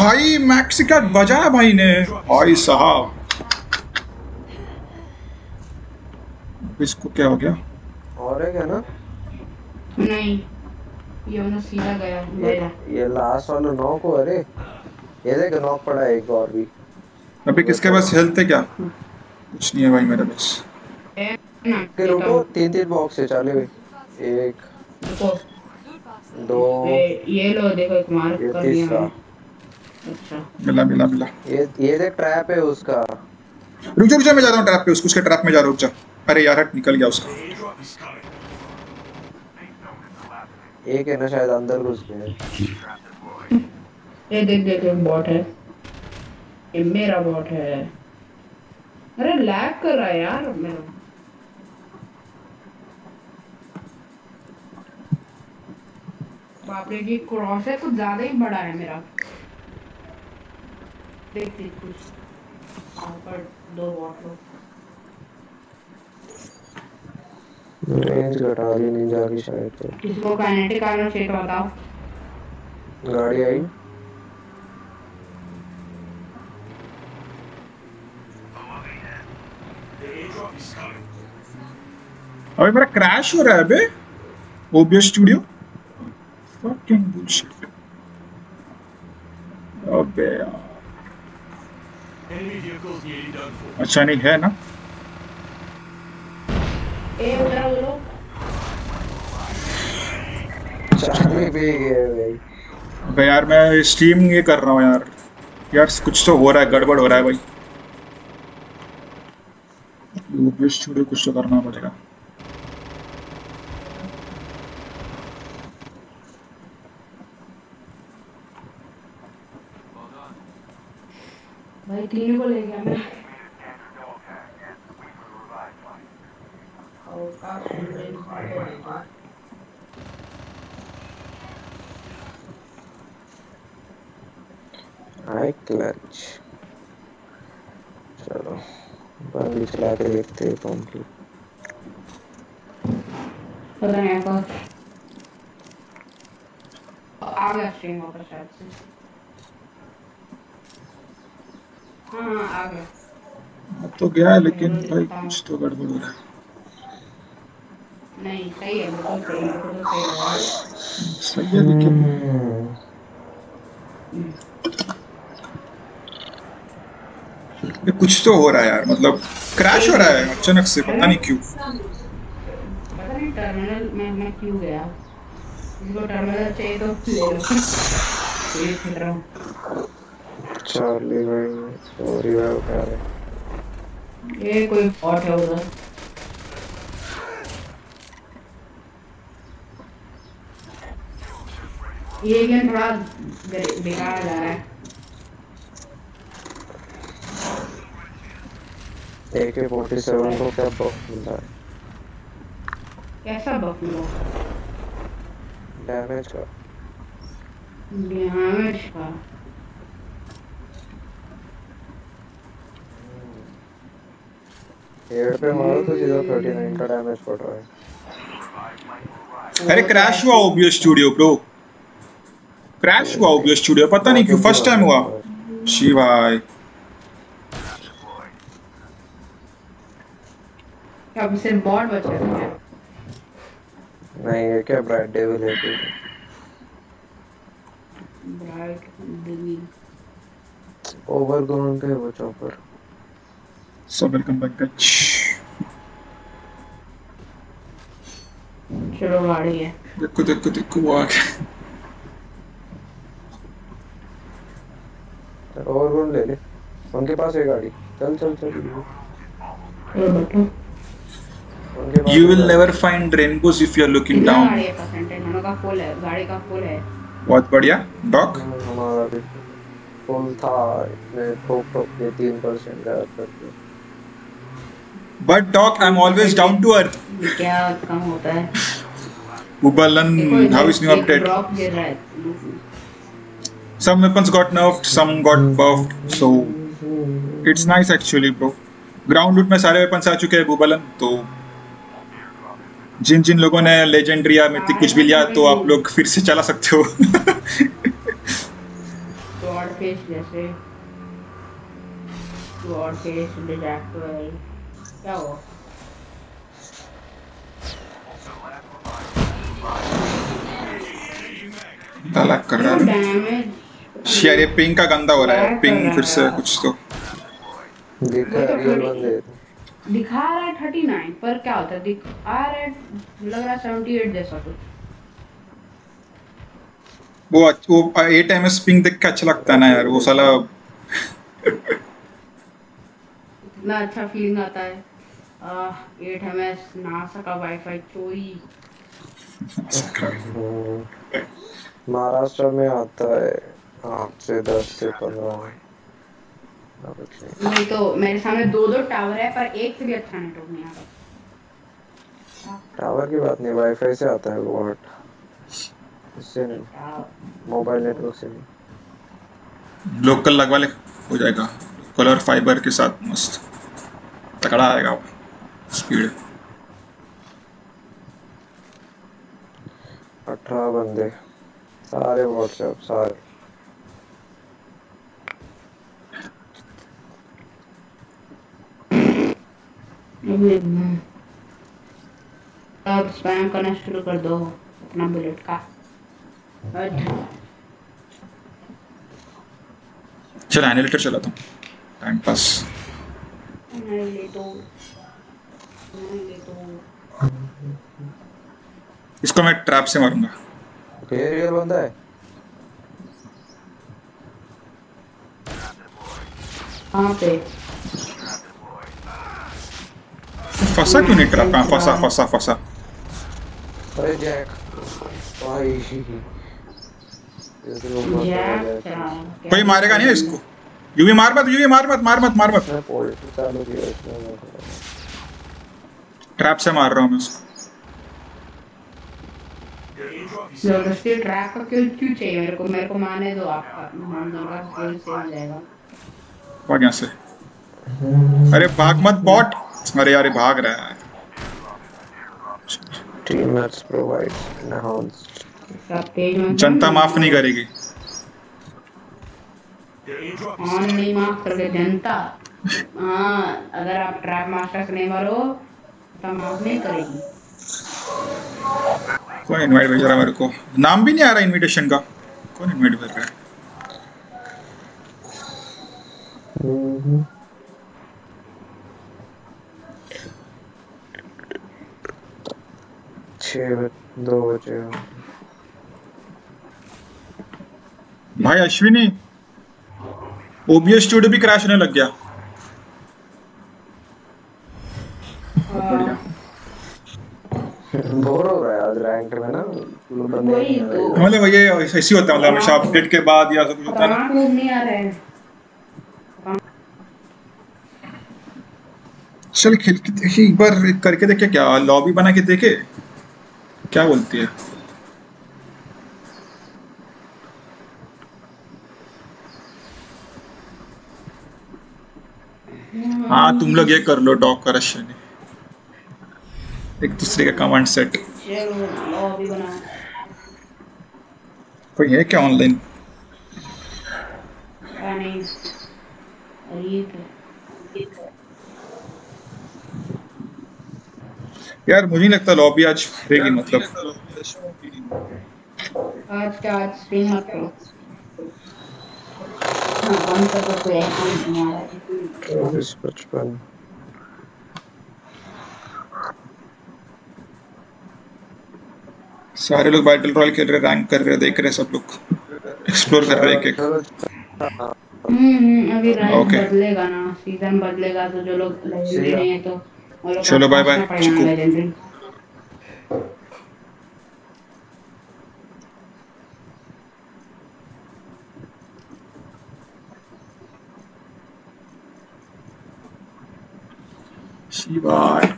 भाई मैक्स क्या बजाया भाई ने। भाई साहब। इसको क्या हो गया? और है क्या ना? नहीं ये सीधा गया ये मेरा ये लास्ट वाला नॉक हो अरे ये देख नॉक पड़ा है एक और भी। अभी किसके पास हेल्थ है क्या? कुछ नहीं है भाई मेरे पास। के रुको तीन तीन बॉक्स है चले भाई। एक दो ये लो देखो एक मार्क कर दिया अच्छा। मिला मिला मिला। ये ये देख ट्रैप है उसका। रुक जा रुक जा मैं जा रहा हूँ ट्रैप पे उसको उसके ट्रैप में जा रहा हूँ रुक जा। अरे यार हट निकल गया उसका। एक है ना शायद अंदर घुस गया ये देख देख एक बॉट है। ये मेरा बॉट है। अरे लैग कर रहा है यार मेरा बाप रे ये क्रॉस है कुछ ज़्यादा ही बड़ा है मेरा। देख कुछ। पर दो लो रेंज घटा दी निंजा की शायद तो। किसको काइनेटिक आर्मर चाहिए तो बताओ। गाड़ी आई? अबे मेरा क्रैश हो रहा है अबे। ओबीएस स्टूडियो फकिंग बुलशिट अबे यार। अच्छा नहीं, है ना? ए अबे यार, मैं स्ट्रीम ये कर रहा हूँ यार। यार, कुछ तो हो रहा है, गड़बड़ हो रहा है भाई। छोड़ो, कुछ तो करना पड़ेगा। भाई तीन को ले गया मैं क्लच। चलो बाकी चला के देखते हैं कंप्लीट पता नहीं आ गया स्ट्रीम वापस शायद से। हाँ आ गया अब तो गया है लेकिन भाई कुछ तो गड़बड़ हो रहा है। नहीं सही है बिल्कुल सही है बिल्कुल सही है। सही है लेकिन ये कुछ तो हो रहा है यार मतलब क्रैश हो रहा है अचानक से पता नहीं क्यों। पता नहीं टर्मिनल में मैं क्यों गया? इसको टर्मिनल चाहिए तो ले लो ये खेल रहा। हूँ चार्ली भाई सॉरी भाई उठा रहे ये कोई बॉट है उधर। ये गेम थोड़ा बेकार जा रहा है। ए के फोर्टी सेवन को क्या बफ मिला है? कैसा बफ लो डैमेज का। डैमेज का। हेड पे मारो तो सीधा 39 का डैमेज पड़ रहा है। अरे क्रैश हुआ ओबीएस स्टूडियो ब्रो क्रैश हुआ ओबीएस स्टूडियो पता नहीं क्यों फ़र्स्ट टाइम हुआ। शी भाई। अब सिर्फ़ बॉट बचे हैं नहीं ये क्या ब्राइट डेविल है? ब्राइट दिल्ली ओवर गोन पे वो chopper so welcome back guys चलो गाड़ी है। देखो देखो देखो वो आ गया। ओवर गोन ले ले? उनके पास है गाड़ी। चल चल चल। You will never find rainbows if you are looking down. गाड़ी है परसेंटेज दोनों का फुल है। गाड़ी का फुल है। बहुत बढ़िया। डॉक हमारा भी फुल था। इसमें ठोक ठोक के तीन परसेंट का करके but doc I am always down to earth क्या कम होता है? Ubalan, how is new update? Some weapons got nerfed, some got buffed, so it's nice actually, bro. Ground loot में सारे वेपन्स आ चुके हैं बुबलन तो जिन जिन लोगों ने लेजेंडरी या मिथिक कुछ भी लिया तो आप लोग फिर से चला सकते हो। तो जैसे डिजैक्टल क्या हुआ? लैग कर रहा है? यार ये पिंग का गंदा हो रहा है। पिंग फिर से कुछ तो। बंदे दिखा रहा है थर्टी नाइन पर क्या होता है? दिख आ रहा है लग रहा है सेवेंटी एट जैसा कुछ। वो वो एट एम एस पिंग देख के अच्छा लगता है ना यार वो साला इतना अच्छा फीलिंग आता है। एट एम एस नासा का वाईफाई चोरी। हम्म, महाराष्ट्र में आता है। आठ से दस से पंद्रह नहीं। नहीं तो मेरे सामने दो दो टावर है पर एक से भी अच्छा नेटवर्क नहीं आ रहा टावर की बात नहीं वाईफाई से आता है वो हट इससे नहीं। मोबाइल नेटवर्क से नहीं। लोकल लगवा ले हो जाएगा। कलर फाइबर के साथ मस्त। तगड़ा आएगा स्पीड अठारह बंदे। सारे व्हाट्सएप सारे। अब स्पैम करना शुरू कर दो अपना बुलेट का। अच्छा चल एनिलेटर चलाता हूँ। टाइम पास दो इसको मैं ट्रैप से मारूँगा। ये रियल बंदा है। कहाँ पे? फंसा क्यों नहीं ट्रैप हाँ फंसा फंसा फंसा। अरे जैक भाई। चला कोई मारेगा नहीं इसको? यूवी मार मत यूवी मार मत मार मत मार मत मैं पोल्ट्री चालू किया इसमें मैं थोड़ा- ट्रैप से मार रहा हूँ मैं उसको। ज़बरदस्ती ट्रैक का किल क्यों चाहिए मेरे को? मेरे को मारने दो आपका किल से हो जाएगा। भाग यहाँ से। अरे भाग मत बॉट अरे यार ये भाग रहा है। सब जनता माफ़ नहीं करेगी। ऑन नहीं माफ़ जनता। हाँ अगर आप ट्रैप मास्टर नहीं मारो करेगी। कौन इनवाइट भेज रहा है मेरे को? नाम भी नहीं आ रहा इनविटेशन का। कौन इनवाइट भेज रहा है? हम्म। दो बजे। भाई अश्विनी ओबीएस स्टूडियो भी क्रैश होने लग गया। बढ़िया। बोर हो रहा है आज रैंक में ना वही। तो। मतलब ये ऐसे ही होता है मतलब हमेशा अपडेट के बाद या सब कुछ होता है ना। कहाँ नहीं आ रहा है। चल खेल के देखिए एक बार करके देखे क्या लॉबी बना के देखे? क्या बोलती है? हाँ तुम लोग ये कर लो डॉग का रश एक दूसरे का कमांड सेट कोई है क्या ऑनलाइन तो यार मुझे नहीं लगता लॉबी आज भरेगी मतलब। आज का आज स्ट्रीम मत करो हाँ बंद कर दो कोई ऐसा नहीं आ रहा है। सारे लोग बैटल रॉयल खेल रहे रैंक कर रहे देख रहे सब लोग। एक्सप्लोर कर रहे एक एक चलो हम्म हम्म, अभी रैंक Okay. बदलेगा ना सीज़न बदलेगा तो जो लोग लेजेंडरी नहीं है तो चलो, bye bye, चिकू। शिवाय।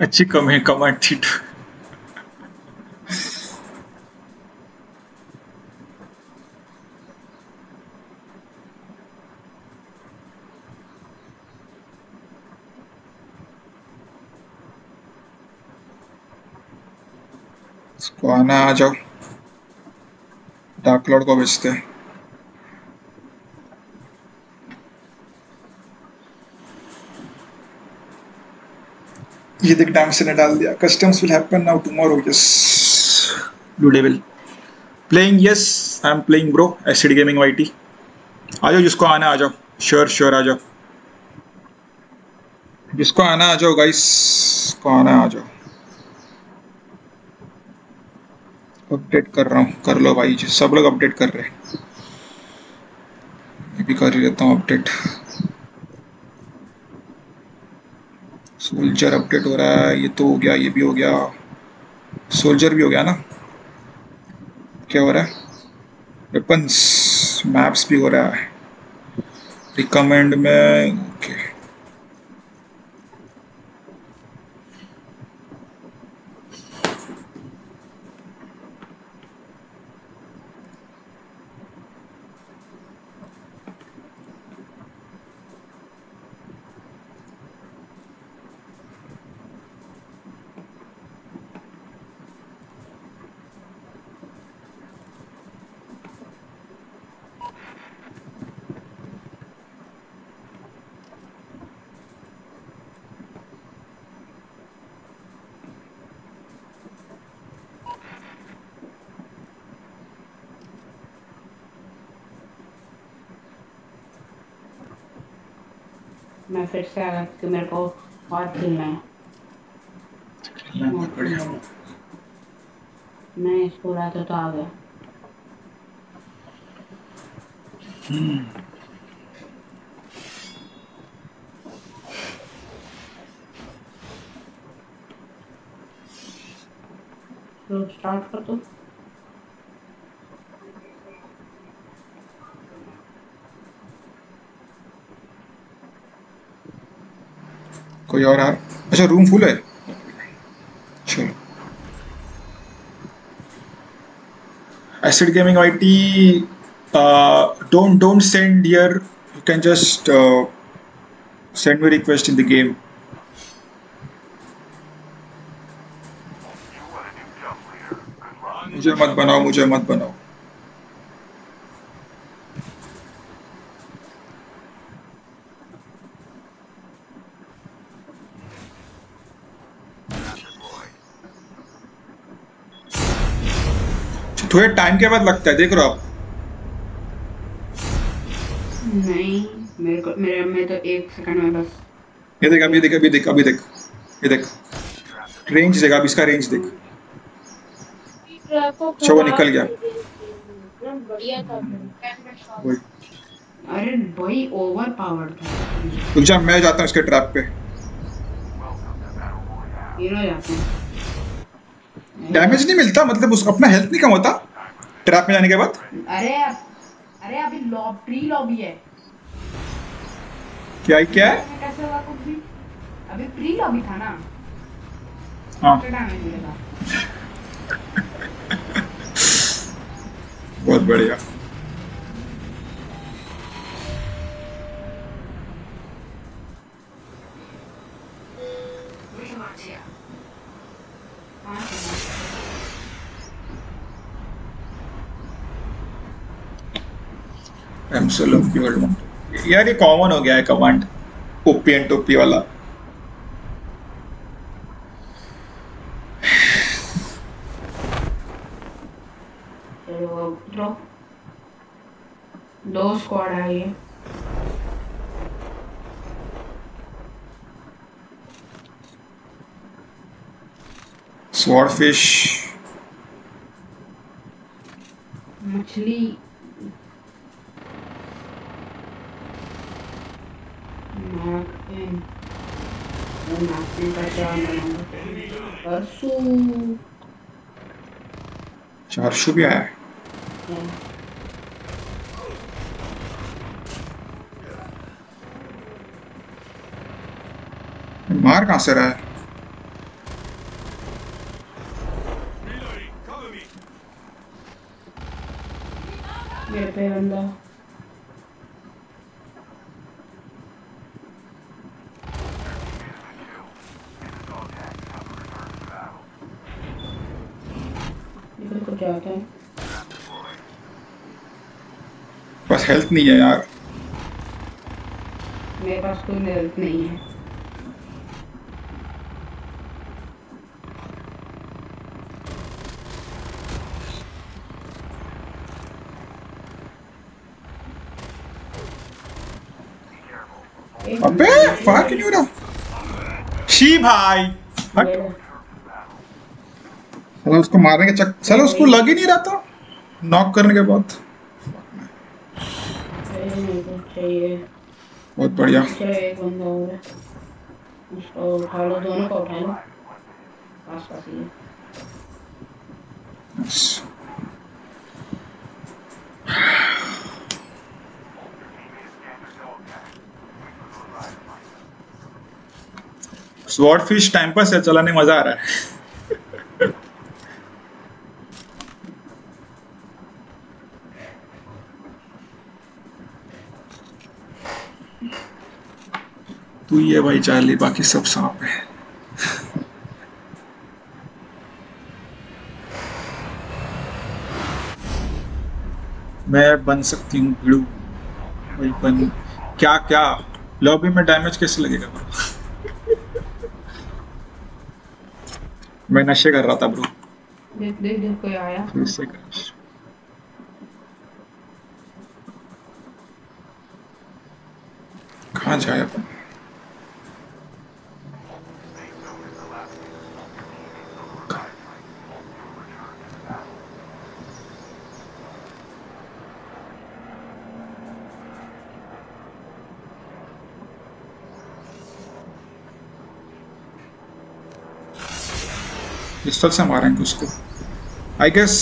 अच्छी कम है कमांड थीटा आना आ जाओ। डार्क लॉर्ड को भेजते हैं। ये देख डैम से ने डाल दिया। Customs will happen now tomorrow yes blue devil playing yes I am playing bro acid gaming YT आ जाओ, जिसको आना, आ जाओ। श्योर श्योर आ जाओ। जिसको आना, आ जाओ गाइस को आना, आ जाओ। अपडेट कर रहा हूँ। कर लो भाई जी। सब लोग अपडेट कर रहे हैं। मैं भी कर ही लेता हूँ अपडेट सोल्जर अपडेट हो रहा है, ये तो हो गया, ये भी हो गया। सोल्जर भी हो गया ना? क्या हो रहा है? वेपन्स मैप्स भी हो रहा है। रिकमेंड में ओके मैं फिर से आ गया क्योंकि मेरे को और खेलना है। मैं स्कूल आता तो आ गया तो स्टार्ट कर दो। कोई और आ अच्छा रूम फुल है। चलो। Acid gaming I T don't don't send here you can just send me request in the game मुझे मत बनाओ, मुझे मत बनाओ। थोड़े टाइम के बाद लगता है? देख रहे हो आप। नहीं मेरे को मेरे में तो एक सेकंड में बस। ये देख अभी देख अभी देख अभी देख। ये देख। रेंज देख अब इसका रेंज देख। अच्छा वो निकल गया। अरे भाई ओवर पावर्ड था। रुक जा मैं जाता हूँ इसके ट्रैप पे। तीनों जाते हैं। डैमेज नहीं मिलता मतलब उस अपना हेल्थ नहीं कम होता। ट्रैप में जाने के बाद। अरे अरे अभी लॉब प्री लॉबी है। क्या है क्या है? कैसे हुआ कुछ भी? अभी प्री लॉबी था ना। हाँ। डैमेज मिलेगा। बहुत बढ़िया। ऑफ़ यार ये कॉमन हो गया है कमांड ओपी एंड टोपी वाला. दो स्क्वाड है ये. स्वॉर्ड फ़िश मछली. परसों चारशो भी आया मार कहाँ से रहा है. मेरे पे बंदा रहा था बस हेल्थ नहीं है यार। मेरे पास कोई हेल्प नहीं है। अबे फाक क्यों रहा? शी भाई। हट साला उसको मारने के चक, साला उसको लग ही नहीं रहा था। नॉक करने के बाद। बहुत बढ़िया। चलो स्वॉर्ड फ़िश टाइम पास है, चलाने मज़ा आ रहा है। ही भाई चार्ली बाकी सब सांप है। मैं बन सकती हूँ ब्लू भाई बन। क्या क्या? लॉबी में डैमेज कैसे लगेगा? ब्रो मैं नशे कर रहा था ब्रो। देख देख देख कोई आया। फिर से कर। कहाँ जाए अपन पिस्तौल से मारेंगे उसको आई गेस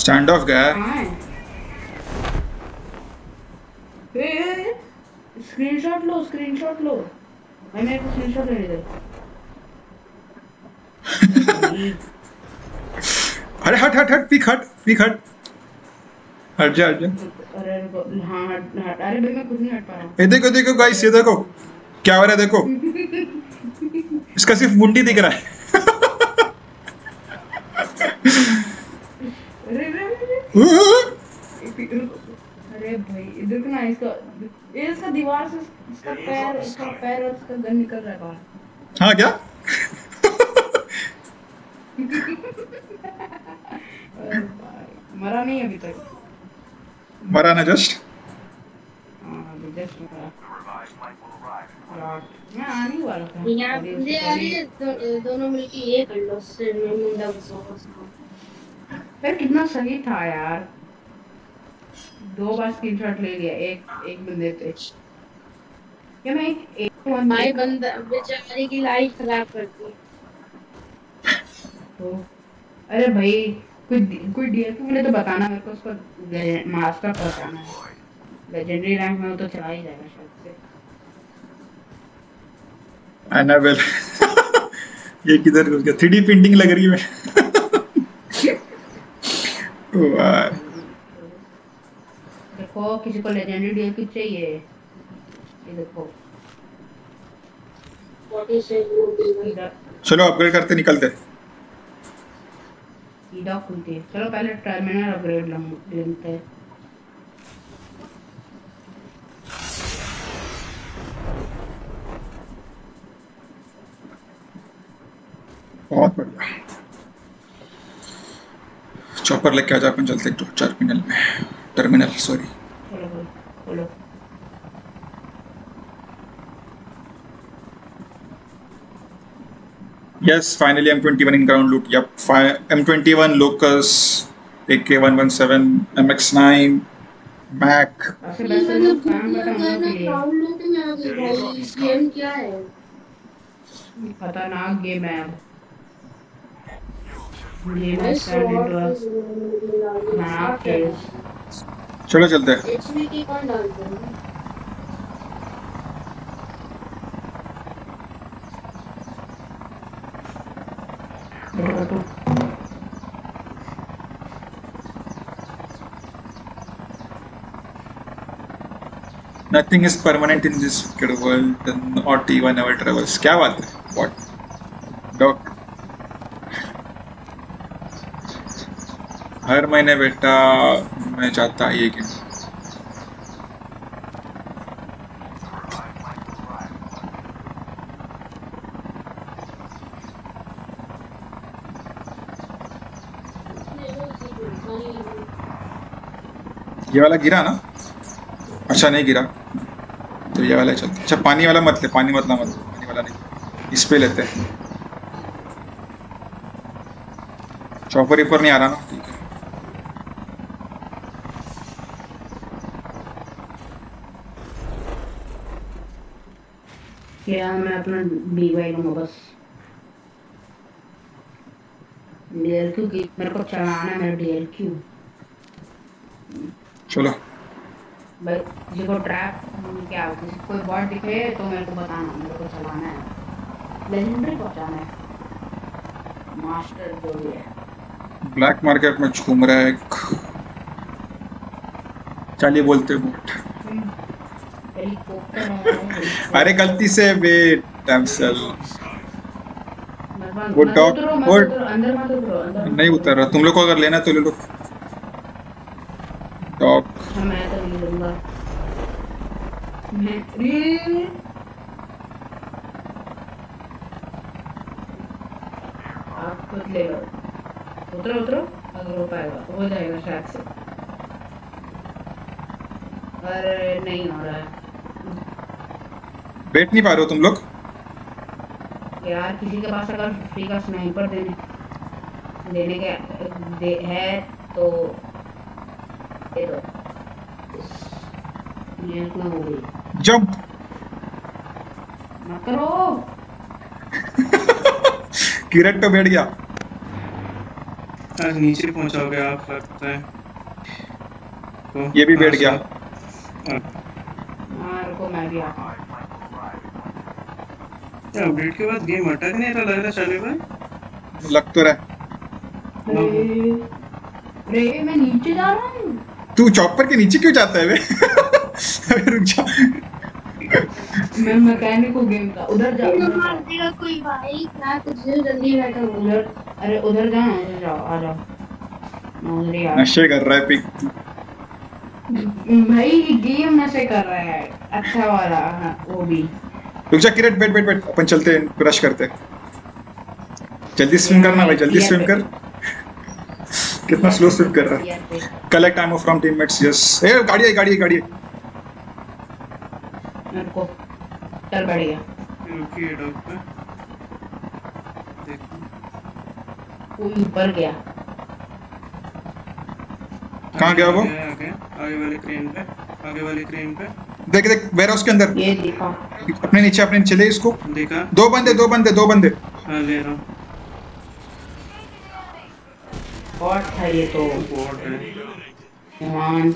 स्टैंड ऑफ़ गया। स्क्रीनशॉट लो स्क्रीनशॉट लो। भाई मेरे को स्क्रीनशॉट लेने दे। अरे हट हट हट पीक हट पीक हट। हट जा हट जा। अरे हाँ हट हट। अरे भाई मैं कुछ नहीं हट पा रहा हूँ। ये देखो देखो गाइस ये देखो। क्या हो रहा है देखो। इसका सिर्फ़ मुंडी दिख रहा है। अरे अरे अरे, अरे। अरे भाई इधर ना इसका ये इसका दीवार से इसका पैर इसका पैर और इसका गन निकल रहा है बाहर। हाँ क्या? मरा नहीं अभी तक। मरा ना जस्ट। हाँ जस्ट मरा। ही यहाँ आ रही है दो, दोनों मिलके ये कर लो मुंडा यार कितना सही था यार। दो बार स्क्रीनशॉट ले लिया एक एक बंदे पे। क्या मैं एक एक भाई बंदा बेचारे की लाइफ खराब करती तो अरे भाई कोई कोई डीएल को मुझे तो बताना मेरे को उसको मास्टर बताना। है लेजेंडरी रैंक में वो तो चला ही जाएगा शायद से एनाबेल ये किधर घुस गया? थ्री प्रिंटिंग लग रही है देखो किसी को लेजेंडरी डीएल की चाहिए। ये देखो। चलो अपग्रेड करते निकलते। ईडा खुलती चलो पहले टर्मिनल अपग्रेड लेते हैं बहुत बढ़िया चॉपर लेके आ जा अपन चलते टर्मिनल में टर्मिनल सॉरी चलो भाई खोलो Yes, finally M21 in ground loot. Yep, fi- M21 Locus, AK117, MX9, Mac. ऐसे ये लोग काम घूमना बताने गाना के लिए क्राउड लूट में आ गई भाई गेम क्या है खतरनाक गेम है अब गेम भाई is turned into a short खतरनाक खेल चलो चलते हैं हैं तो Nothing is permanent in this world, not even our travels. क्या बात है? What? Doc. हर महीने बेटा, मैं चाहता ये कि ये वाला गिरा ना? अच्छा नहीं गिरा। तो ये वाला चलता अच्छा पानी वाला मत ले, पानी मत मतला मत, पानी वाला नहीं। इस पे लेते चौपर ऊपर नहीं आ रहा ना? क्या मैं अपना बी वाई लूँगा बस डीएलक्यू की मेरे को चलाना है मेरा डीएलक्यू चलो। भाई किसी को ट्रैप क्या किसी कोई बॉट दिखे तो मेरे को बताना मेरे को चलाना है। लेजेंडरी पहुंचाना है। मास्टर जो भी है। ब्लैक मार्केट में घूम रहा है एक। चलिए बोलते बोट है अरे गलती से वेट वो उतरो, वो- अंदर मत उतरो अंदर नहीं उतर। रहा। तुम लोग को अगर लेना तो ले लो। डॉग अच्छा मैं तो नहीं लूँगा मैं रे आप खुद ले लो। उतरो उतरो। अगर हो पाएगा हो जाएगा शायद से। अरे नहीं हो है बैठ नहीं पा रहे हो तुम लोग? यार किसी के पास अगर फ्री का स्नाइपर देने देने के दे, है तो दे दो। हो गई जंप मत करो। किरण तो बैठ गया। आज नीचे पहुंचाओगे आप लगता है। तो ये भी बैठ गया। हाँ रुको मैं भी हूँ। अपडेट के बाद गेम अटक नहीं रहा लग रहा चले भाई लग तो रहा रे रे मैं नीचे जा रहा हूँ। तू चॉपर के नीचे क्यों जाता है बे अबे रुक जा। मैं मैकेनिक हूँ गेम का उधर जा मार जाओ। देगा कोई भाई। मैं कुछ जल्दी बैठा उधर। अरे उधर जाओ ना उधर जाओ आ जाओ ही नशे कर रहा है पिक भाई ये गेम नशे कर रहा है। अच्छा वाला हाँ, वो भी। रुक जा किरण बैठ बैठ बैठ। अपन चलते हैं क्रश करते हैं। जल्दी स्विम करना भाई जल्दी स्विम कर। कितना स्लो स्विम कर रहा है। Collect ammo from teammates yes ए गाड़ी है गाड़ी है गाड़ी है। मेरे को चल बैठ गया रुकिए पे देखो। कोई ऊपर गया। कहाँ गया वो? आगे वाले क्रेन पे आगे वाले क्रेन पे। देख देख वेयर हाउस के अंदर? ये दिखा। अपने नीचे अपने नीचे ले इसको। देखा। दो बंदे दो बंदे दो बंदे। हाँ ले रहा हूँ। बॉट था ये तो। बोर्ड है। ईमान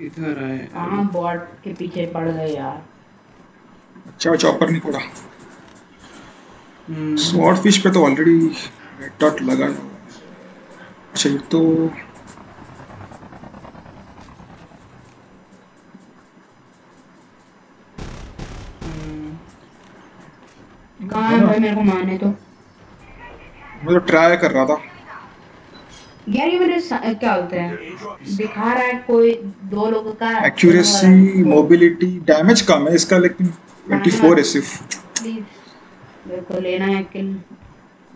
इधर आए। कहाँ बॉट के पीछे पड़ गए यार? अच्छा चॉपर नहीं पड़ा। हम्म, स्वॉर्ड फ़िश पे तो ऑलरेडी रेड डॉट लगा। है। अच्छा ये तो भाई मेरे को मारने तो मैं तो ट्राई कर रहा था। यार ये मेरे क्या बोलते हैं? दिखा रहा है कोई दो लोगों का एक्यूरेसी मोबिलिटी डैमेज कम है इसका लेकिन 24 है। सिर्फ़। प्लीज़ मेरे को लेना है किल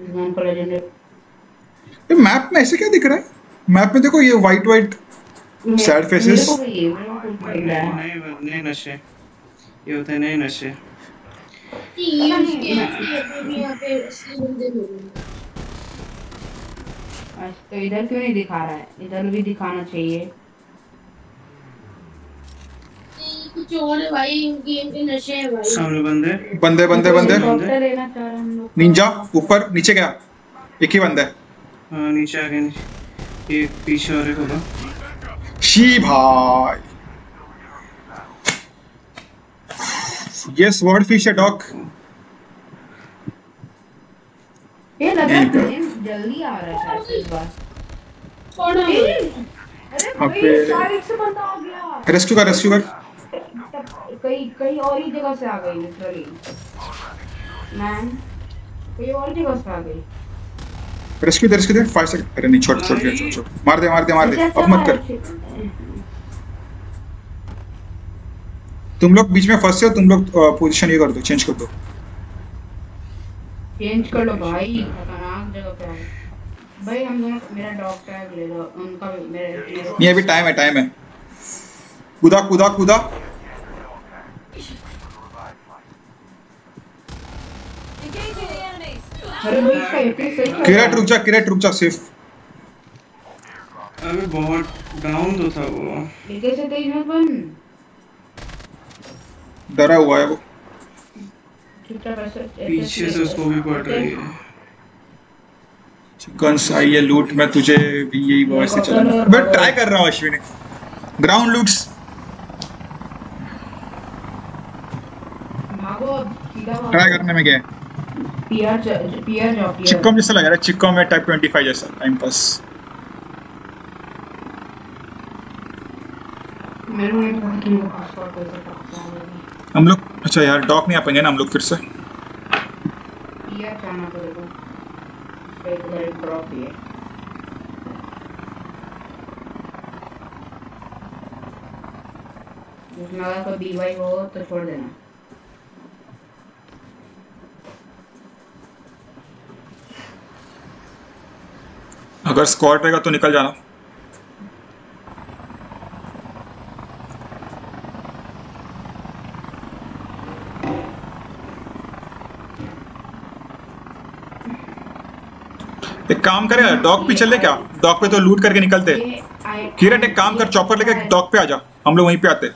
गन को लेजेंडरी ये मैप में ऐसे क्या दिख रहा है? मैप में देखो ये वाइट वाइट Sad faces. मेरे को ये मेरे को कुछ दिख रहा है नए नए नशे। ये होते हैं नए नशे। तो इधर क्यों नहीं दिखा रहा है? इधर भी दिखाना चाहिए। कुछ और है भाई गेम के नशे हैं भाई सामने बंदे। बंदे बंदे बंदे। हेलीकॉप्टर लेना चाह रहे हम लोग। निंजा ऊपर नीचे गया। एक ही बंदा है। हाँ नीचे आ गए नीचे। एक पीछे और एक होगा शी भाई। स्वॉर्ड फ़िश है डॉग ये लग रहा है। जल्दी आ रहा है इस बार। वो? अरे भाई से बंदा आ गया। रेस्क्यू कर रेस्क्यू कर। कहीं कहीं और ही जगह से आ गई लिटरली मैन कहीं और जगह से आ गई। रेस्क्यू दे रेस्क्यू दे। फाइव सेकंड अरे नहीं छोड़ छोड़ छोड़ छोड़। छोड़ मार दे मार दे मार दे। अब मत कर। तुम लोग बीच में फंसे हो तुम लोग पोजीशन ये कर दो चेंज कर दो। चेंज कर लो भाई खतरनाक जगह पे है भाई हम दोनों मेरा डॉग टैग ले लो उनका भी मेरे नहीं अभी टाइम है टाइम है। कूदा कूदा कूदा। किरेट रुक जा किरेट रुक जा सेफ़ अबे बहुत डाउन तो था वो। लेके से तेज मत बन। डरा हुआ है वो। पीछे से उसको भी पड़ रही है। चिकन्स आई है लूट मैं तुझे भी यही वॉइस से चला मैं ट्राई कर रहा हूँ अश्विनी। ग्राउंड लूट्स भागो सीधा ट्राई करने में क्या है? पीआर पीआर पीआर चिक्कम जैसा लग रहा है चिक्कम में टाइप 25 जैसा टाइम पास मेरे को नहीं हम लोग अच्छा यार डॉक नहीं आ पाएँगे ना हम लोग फिर से? हो तो छोड़ देना। अगर स्क्वाड रहेगा तो निकल जाना। एक काम करे डॉग पे चले क्या? डॉग पे तो लूट करके निकलते। किरण एक काम कर चॉपर लेके डॉग पे आ जा। हम लोग वहीं पे आते।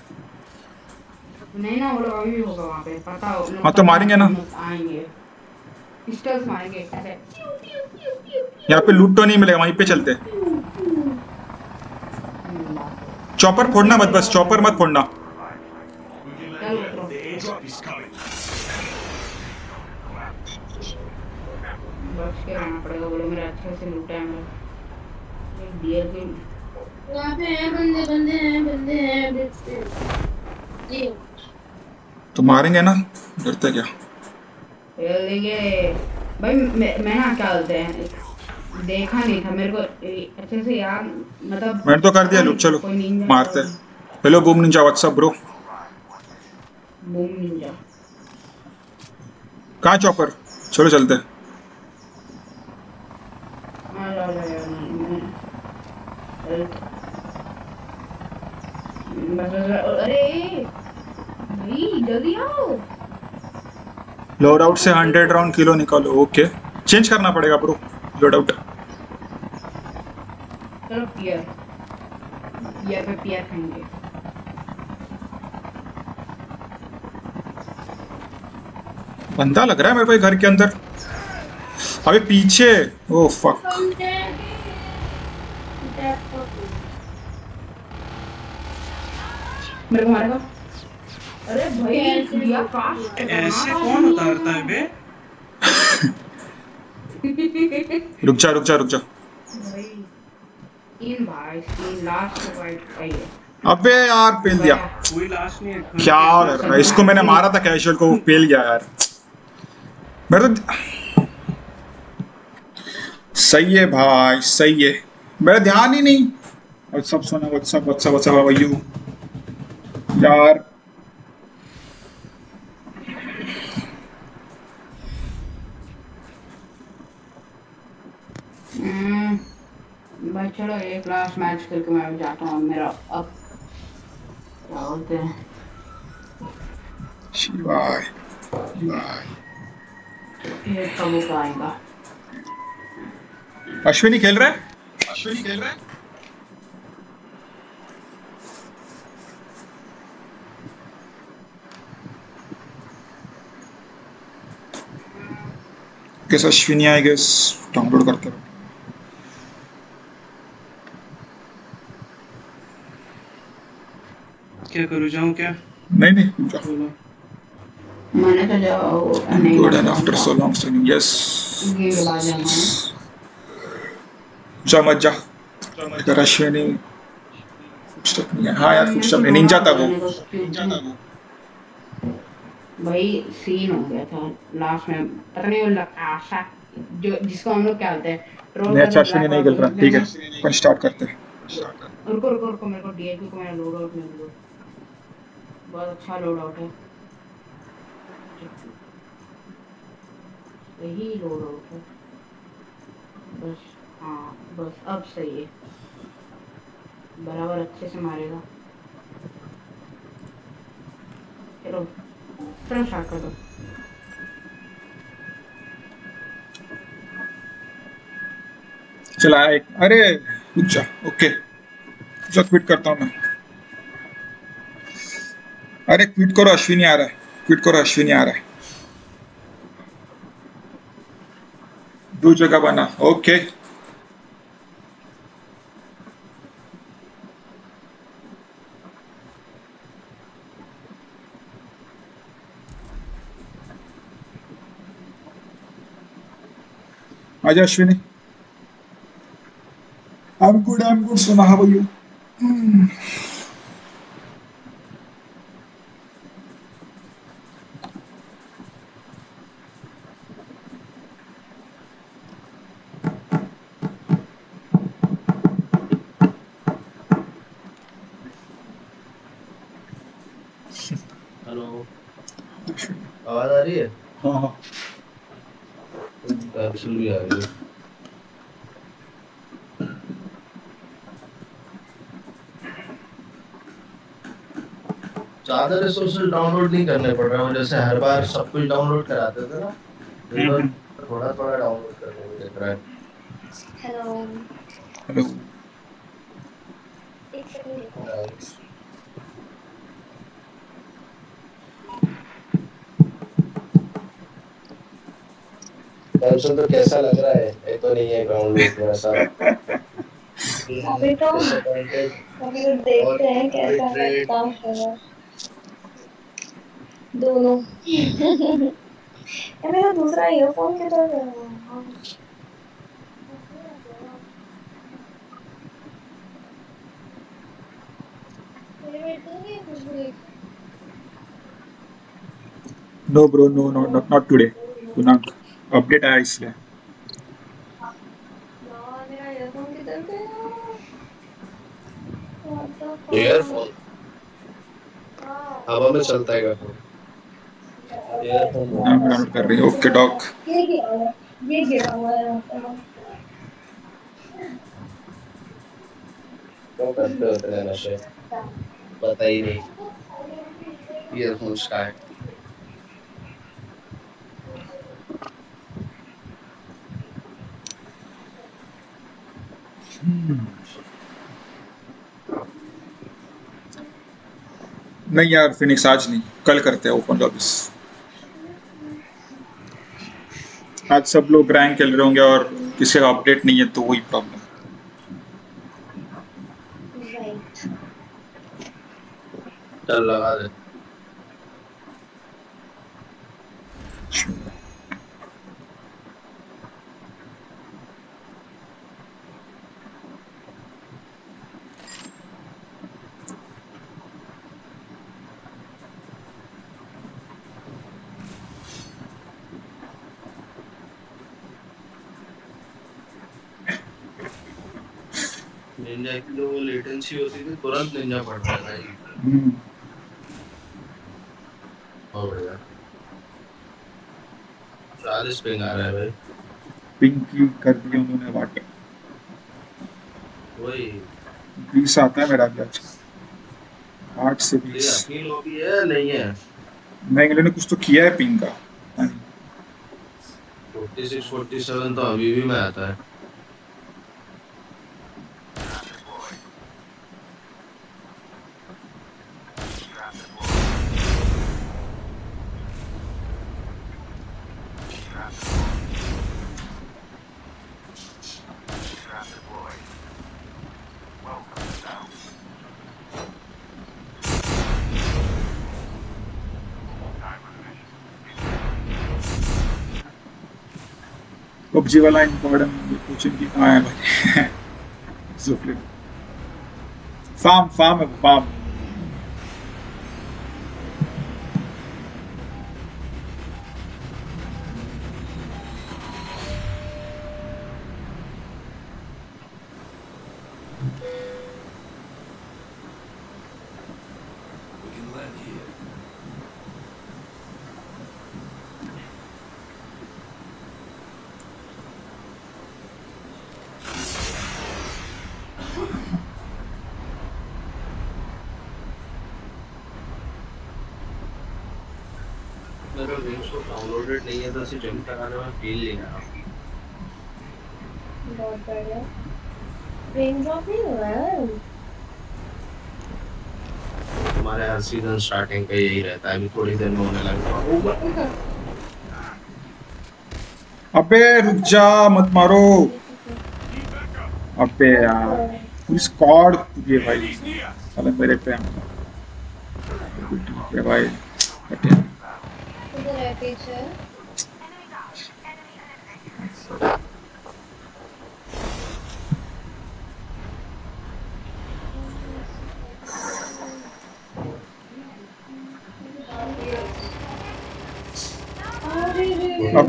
नहीं ना वो लोग अभी होगा वहाँ पे पता हो हाँ, तो मारेंगे ना। आएँगे। पिस्टल्स मारेंगे यहाँ पे लूट तो नहीं मिलेगा वहीं पे चलते। चॉपर फोड़ना मत बस चॉपर मत फोड़ना। बोले मेरे अच्छे से लूटा है मेरा। एक डियर की यहाँ पे हैं बंदे बंदे हैं बंदे हैं देखते हैं। जी। तो मारेंगे ना? डरते क्या? खेल लेंगे भाई मैं मैं ना क्या बोलते हैं? देखा नहीं था मेरे को अच्छे से याद मतलब मैंने तो कर दिया लूट चलो मारते hello boom ninja what's up bro boom ninja. कहाँ चॉपर? चलो चलते आ जाओ जाओ जाओ मैं- मैं- बस बस बस- अरे भाई जल्दी आओ लोड आउट से हंड्रेड राउंड किलो निकालो ओके। चेंज करना पड़ेगा ब्रो लोड आउट। चलो पियर पियर पे पियर खाएँगे। बंदा लग रहा है मेरे को घर के अंदर। अबे पीछे। ओ फक कौन मेरे को मारेगा। अरे भाई ऐसे कौन उतारता है बे? रुक जा रुक जा रुक जा। भाई तीन भाई तीन लास्ट फाइट आई है अबे यार पेल दिया। कोई लाश नहीं है क्या कर रहा है? इसको मैंने मारा था कैजुअल को वो पेल गया यार। मेरे तो सही है भाई सही है मेरा ध्यान ही नहीं। व्हाट्सअप सुना व्हाट्सअप व्हाट्सअप व्हाट्सअप यू यार। हम्म, भाई चलो एक लास्ट मैच करके मैं जाता हूँ मेरा अब क्या बोलते हैं? शिवाय शिवाय। ये कब आएगा? अश्विनी खेल रहा है? अश्विनी खेल रहा है? Guess Ashwini I guess download करते रहो। क्या करूँ जाऊँ क्या? नहीं नहीं जा बोलो। तो जाओ good and after so long standing yes game ला जाना है। जा मत जा अगर अश्विनी फुटस्टेप नहीं है हाँ यार फुटस्टेप नहीं निंजा था वो निंजा था वो भाई सीन हो गया था लास्ट में पता नहीं वो आशा जो जिसको हम लोग क्या बोलते हैं नहीं अच्छा अश्विनी नहीं खेल रहा ठीक है अपन स्टार्ट करते हैं रुको रुको रुको मेरे को डीएपी को मेरा लोड आउट मिल गया बहुत अच्छा लोड आउट है सही लोड आउट है बस हाँ बस अब सही है। बराबर अच्छे से मारेगा। चलो चलो स्टार्ट कर दो। चला, एक, अरे, रुक जा, ओके। जो क्विट करता हूँ मैं। अरे क्विट करो, अश्विनी आ रहा है। क्विट करो, अश्विनी आ रहा है। दो जगह बना, ओके। आज Ashwini. I am good I am good so how you hello आवाज़ आ रही है? हाँ हाँ। कैप्सूल भी आ रही है ज़्यादा रिसोर्सेज डाउनलोड नहीं करने पड़ रहे हैं जैसे हर बार सब कुछ डाउनलोड कराते थे ना थोड़ा थोड़ा डाउनलोड करने को दिख रहा है। हेलो हेलो एक तो कैसा लग रहा है? ये तो नहीं है ग्राउंड में ऐसा अभी तो अभी तो देखते हैं कैसा है काम दोनों। ये मेरा दूसरा ईयरफोन किधर गया no bro no no not not today दिनांक अपडेट आया इसलिए। fuck? ईयरफोन हाँ, हवा में चलता है कर रही ओके डॉक ये गिरा हुआ होते हैं नशे पता ही नहीं। ईयरफोन्स का है। नहीं यार फिनिक्स आज नहीं। कल करते हैं ओपन लॉबीज आज सब लोग रैंक खेल रहे होंगे और किसी का अपडेट नहीं है तो वही प्रॉब्लम. लगा दे। निंजा की जो वो लेटेंसी होती थी तुरंत निंजा पड़ता था हम्म, बहुत बढ़िया। चालीस पिंग आ रहा है भाई। पिंकी कर दिया उन्होंने वाटर वही। बीस आता है मेरा भी आज। आठ से बीस। अपनी लॉबी है नहीं है? नहीं कुछ तो किया है पिंक का। हाँ जी। फोर्टी सिक्स फोर्टी सेवन तो अभी भी में आता है। पबजी वाला इम्पोर्टेंट कोचिंग की कहाँ है भाई? फार्म फार्म है फार्म डाउनलोडेड तो इसे जंप कराने में फील नहीं आ रहा। बहुत बढ़िया। रेन ड्रॉप नहीं हुआ है? हमारे हर सीज़न स्टार्टिंग का यही रहता है। अभी थोड़ी देर में होने लगेगा अबे रुक जा मत मारो। अबे यार पूरी स्क्वाड ये भाई। साले मेरे पे हैं। पे भाई घटिया। किधर है पीछे?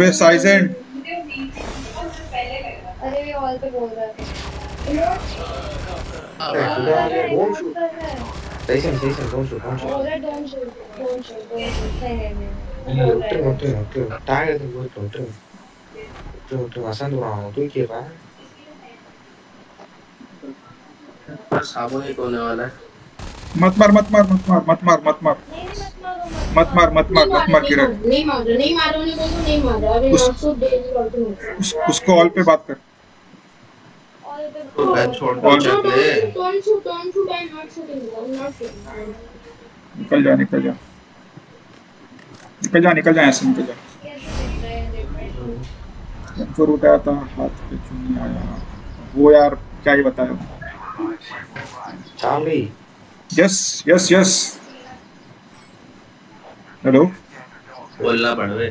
पे साइजेंट अरे ये ऑल पे बोल रहा है sergeant sergeant don't shoot don't shoot बोल रहा don't shoot don't shoot don't shoot नहीं नहीं डॉक्टर डॉक्टर तो तो तो आसान हुआ हो तू क्या बात पर साबुन ही होने वाला मत मार मत मार मत मार मत मार मत मार। मत मार मत मार मत मार किरण। नहीं मारो नहीं मारो नहीं बोलो नहीं मारो अरे उस- नॉट शूट डेंजर अल्टीमेट उस, उसको ऑल पे बात कर। तो निकल जा निकल जा। निकल जा निकल जा ऐसे निकल जा। हैं हैं फिर उठाया था हाथ पे नहीं आया। वो यार क्या ही बताया। यस यस यस हेलो बोलना पड़ रहे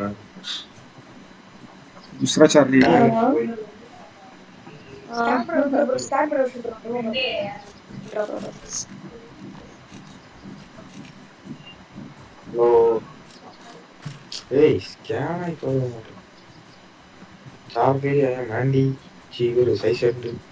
रहा दूसरा चार्ली है lo... Hey, क्या है तो? चार के लिए चीगुरु सही शब्द अरे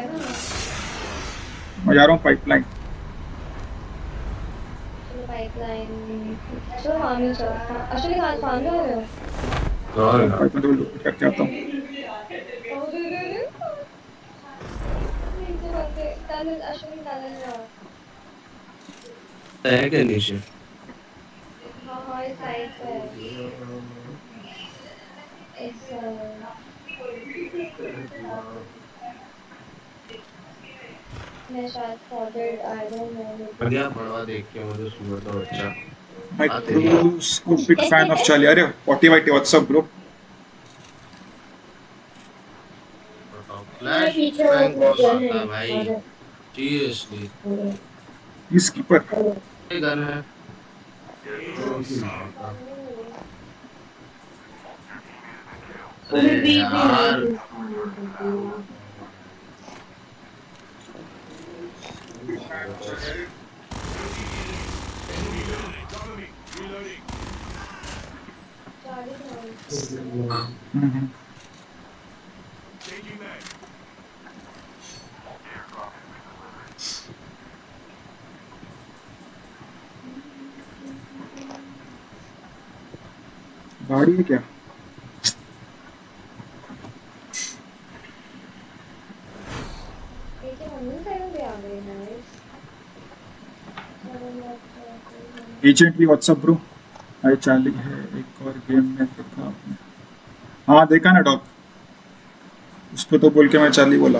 मैं जा रहा हूँ पाइपलाइन पाइपलाइन चलो फार्म में चलो अश्विनी कहाँ फार्म जा रहे हो तो पाइपलाइन तो लुट करके आता हूँ तो तो तो अश्विनी तो तो तो है तो नीचे हाँ हाँ इस साइड पे है। इस मैं शायद फॉरवर्ड आई डोंट नो बढ़िया पढ़वा देख के मुझे सुबह तो अच्छा क्रूज को बिग फ़ैन ऑफ़ चार्ली अरे 40 वाइटी व्हाट्सअप ब्रो फ्लैश पीछे बैंक वाला आता है? है भाई। सीरियसली इस कीपर ये गन है। अरे यार। हम्म Changing mag. गाड़ी है क्या पीछे मम्मी साइड पे आ गए नाइस एजेंट भी what's up bro I Charlie, है, एक और गेम में देखा आपने। हाँ देखा ना डॉग उसको तो बोल के मैं चार्ली बोला।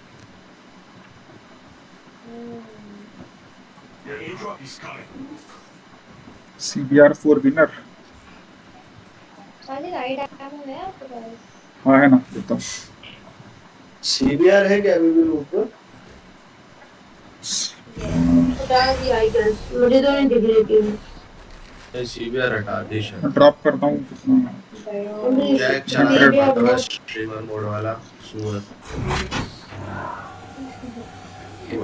C B R four winner है हाँ है ना देता हूँ सीबीआर है क्या अभी भी रूम पर मुझे तो नहीं दिख रही थी। सीबीआर हटा दे ड्रॉप करता हूँ कितना जैक चला रहा है स्ट्रीमर मोड वाला सुअर।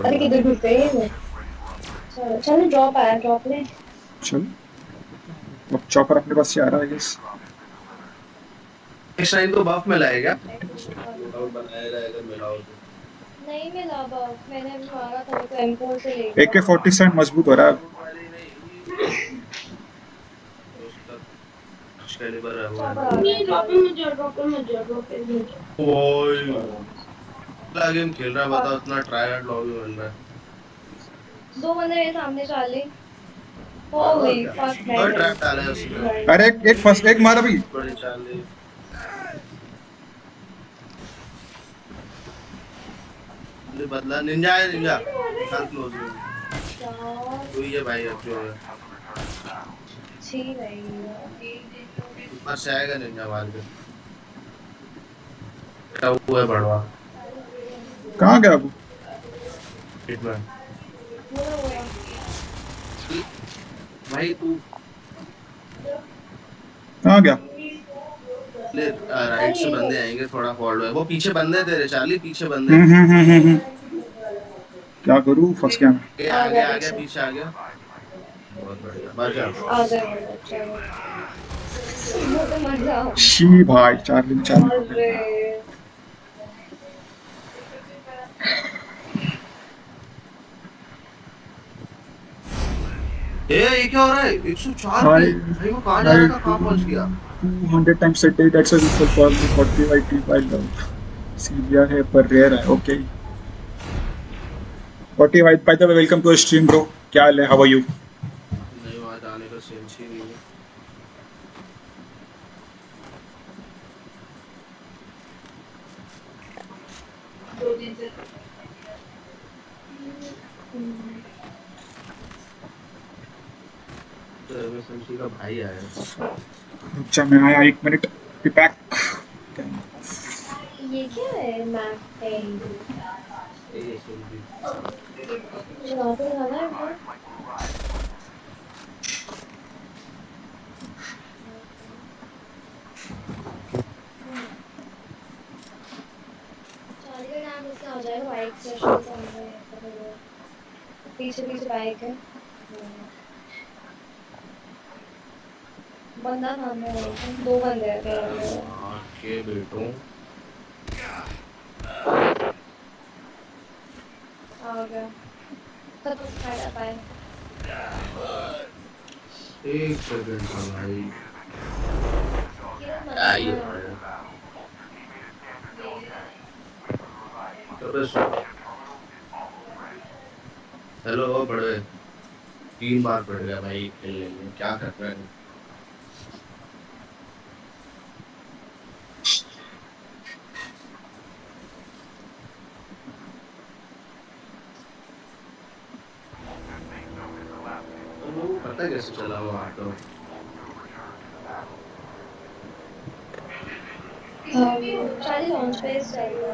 अरे किधर घुस गए चलो ड्रॉप आया ड्रॉप ले। चल। अब चॉपर अपने पास से आ रहा है यस नेक्स्ट टाइम तो बफ में लाएगा। और बनाएगा अगर मिलाओ तो नहीं मिला बाप मैंने अभी मारा था तो एम4 से ले मज़बूत हो रहा है कैलिबर है वो नहीं ड्रॉप में जा ड्रॉप में जा ड्रॉप में जा ओए अगला गेम खेल रहा है बताओ इतना ट्राई आउट लॉबी बन रहा है दो बंदे मेरे सामने चाले अरे एक एक फ़र्स्ट एक मारा भी बड़े बदला। निंजा है निंजा क्लोज तो ये भाई अब जो है। छी नहीं ऊपर से आएगा निंजा मार के। क्या हुआ है बड़वा? कहाँ गया वो? हिटमैन भाई तू कहाँ गया? ले राइट से बंदे आएँगे थोड़ा फॉरवर्ड है। वो पीछे बंदे तेरे चार्ली पीछे बंदे हम्म हम्म हम्म। क्या करूँ? फंस गया मैं। आगे आगे आगे पीछे आ गया। बहुत बढ़िया। मर आ शी भाई चार्ली चार्ली ए ये क्या हो रहा है 104 भाई, वो कहाँ जा रहा था कहाँ पहुँच गया 200 times a day that's a equal for me 40 YT by love CBR है पर रेयर है okay 40 white by the way welcome to a stream bro क्या हाल है how are you नहीं वहाँ जाने का सेंस ही नहीं है अच्छा मैं आया एक मिनट बैक ये क्या है मैप है ए सुन वहाँ पे जाना है का नाम इसका हो जाएगा बाइक से शुरू से अंदर है, पता नहीं। पीछे पीछे बाइक है बंदा नाम दो बंदे हैं। के बेटों आ गया। कुछ पाए एक सेकंड का भाई। हेलो बड़े तीन बार पड़ गया भाई खेलने में। क्या कर रहे है? वो से है चला वो ऑटो चार्ली लॉन्च पे चाहिए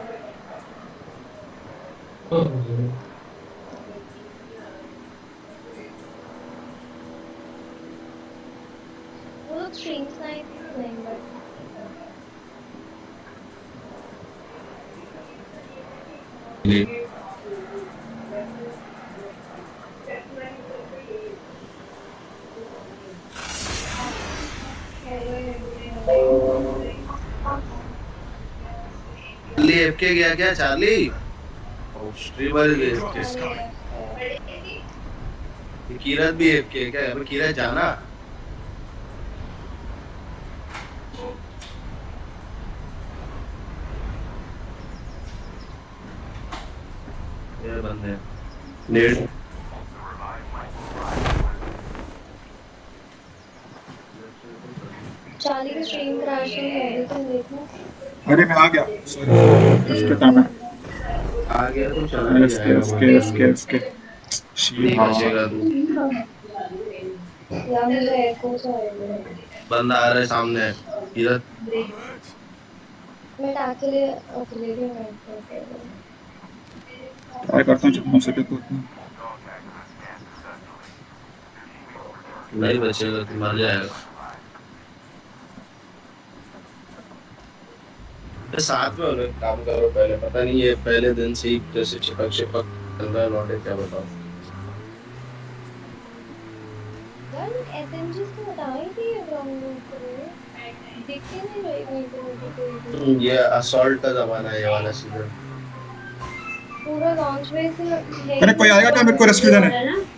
वो लोग स्ट्रीम स्नाइप नहीं बट चार्ली एफके गया क्या चार्ली? स्ट्रीमर भी एफके. किरत भी एफके क्या? अबे किरत जाना। बंदे। हैं नेड चाली की स्ट्रीम क्रैश नहीं हो रही तुम देखो अरे मैं आ गया। सॉरी इसके काम है। आ गया तो चला ही। इसके जाएगा इसके इसके इसके बचेगा तू या मुझे एको सा बंदा आ रहा है सामने। इधर। मैं टाके लिए अकेले वेट ट्राई करता हूँ जितना हो सके तो। उतना नहीं बचेगा तू मर जाएगा। साथ में उन्हें काम करो पहले पता नहीं ये पहले दिन से ही जैसे चिपक चिपक चल रहा है लौटे क्या बताओ ये डाउनलोड करो। दिखते नहीं रही मेरे कोई भी। ये असॉल्ट का जमाना है ये वाला सीज़न पूरा लॉन्च में से अरे कोई आएगा क्या मेरे को रेस्क्यू देने?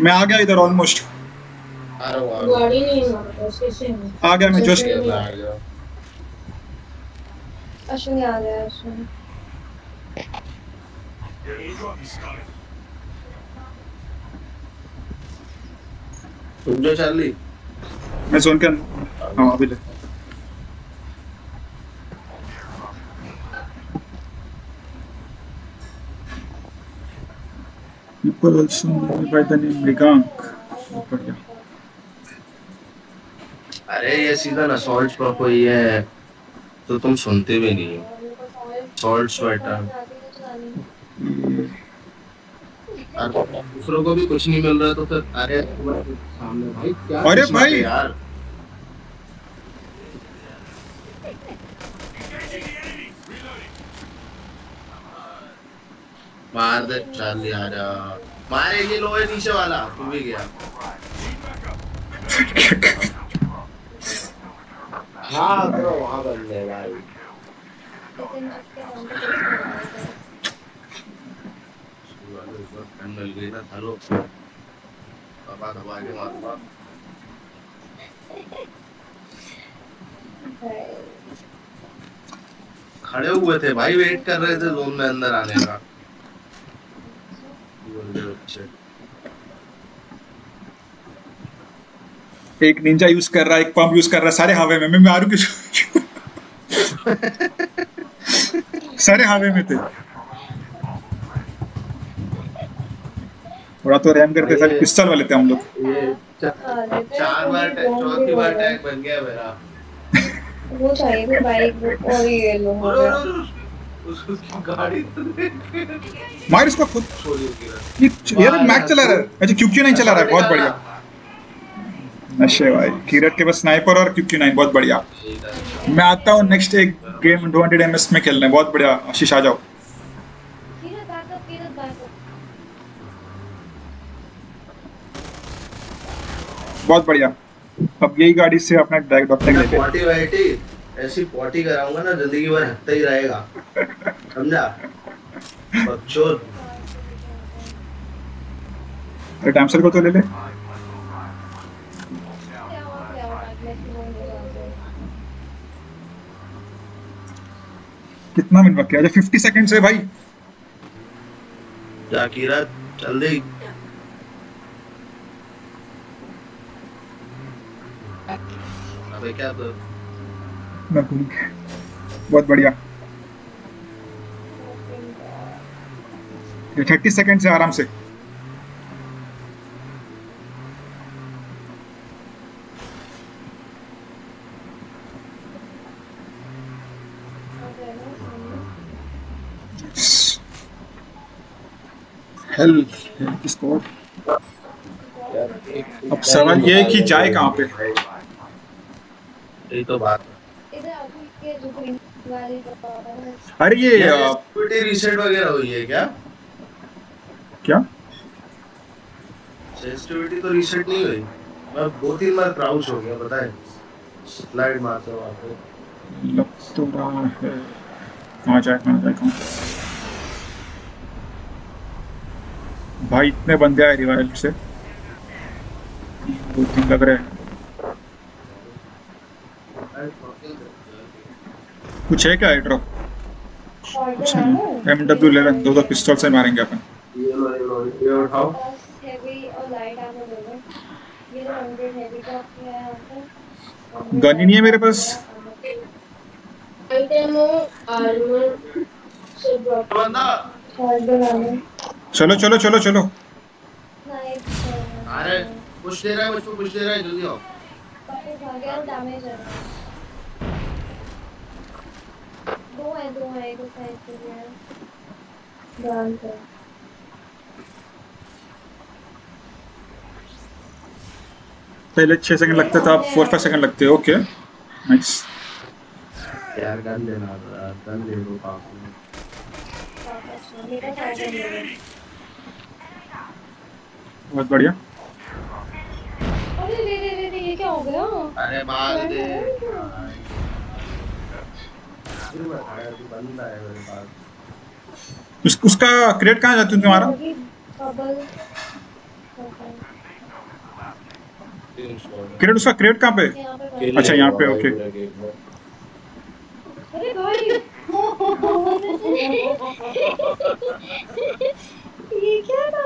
मैं आ गया इधर ऑलमोस्ट आ रहा हूँ आ गाड़ी नहीं कैसे में। आ गया मैं जस्ट आ गया। अश्विनी आ गया अश्विनी चार्ली मैं जोन के अंदर हाँ अभी ले People also know me by the name Rigank. बढ़िया अरे ये सीज़न असॉल्ट पर कोई है तो तुम सुनते भी नहीं हो। सॉल्ट स्वेटर दूसरों को भी कुछ नहीं मिल रहा तो फिर अरे सामने भाई क्या अरे भाई! यार। मार दे आ जा। मारे ये लो है नीचे वाला तू भी गया। हाँ करो वहाँ बंदे हैं भाई खड़े हुए थे भाई वेट कर रहे थे जोन में अंदर आने का बंदे बच्चे एक निंजा यूज़ कर रहा है एक पंप यूज़ कर रहा है सारे हवे में। मैं मारू किस सारे हवे में थे। थोड़ा तो रैम करते सारे पिस्टल वाले थे हम लोग। चा- चार बार चौथी बार टैग बन गया मेरा। वो चाहिए बाइक और ये लो उसकी गाड़ी तो मार इसको खुद। ये ये तो मैक चला रहा है। अच्छा क्योंकि नहीं चला रहा है? बहुत बढ़िया। नशे भाई। किरट के पास स्नाइपर और क्योंकि नहीं बहुत बढ़िया। मैं आता हूँ नेक्स्ट एक गेम 200 एमएस में खेलने। बहुत बढ़िया। आशीष आ जाओ। किरत किरत बहुत बढ़िया। अब यही गाड़ी से अपना ड्रैग लेते हैं पॉटी वाइटी ऐसी पॉटी कराऊँगा ना ज़िंदगी भर हफ़्ता ही रहेगा। समझा? बच्चों अरे डैमसर को तो ले ले क्या हुआ क्या हुआ मैं फ़ोन हो जाता कितना मिनट बाकी है? 50 सेकंड है भाई। जाकिरा जल्दी अबे क्या तो? मैं भूल गया। बहुत बढ़िया। ये 30 सेकंड से आराम से। हेल किसको अब सवाल ये है कि जाए कहाँ पे? यही तो बात अरे ये सिक्योरिटी रीसेट वगैरह हुई है क्या? क्या? सेंसिटिविटी तो रीसेट नहीं हुई। मैं दो तीन बार क्राउच हो गया पता है। स्लाइड मारते हो वहाँ पे। लग तो रहा है। कहाँ जाए कहाँ जाए कहाँ? भाई इतने बंदे आए रिवाइल से। दो तीन लग रहे हैं। कुछ है क्या ड्रॉप कुछ नहीं। एम डब्ल्यू इलेवन दो दो पिस्टल से मारेंगे अपन। गन ही नहीं है मेरे पास। आइटम आर्मर से बंदा। चलो चलो चलो चलो। अरे पुश दे रहा है मुझको पुश दे रहा है जल्दी आओ। है दो है दो है एक साइड पे भी है ध्यान से पहले छह सेकंड लगते थे अब फोर फाइव सेकंड लगते हैं ओके नाइस यार पापा मेरा ले लो बहुत बढ़िया। अरे रे रे रे रे ये क्या हो गया? अरे मार दे। फिर बताया बंदा मेरे पास उस, उसका क्रेड कहाँ जाती है तुम्हारा? क्रेड उसका क्रेड कहाँ पे? पे अच्छा, यहाँ पे, ओके। अरे भाई। ये क्या था?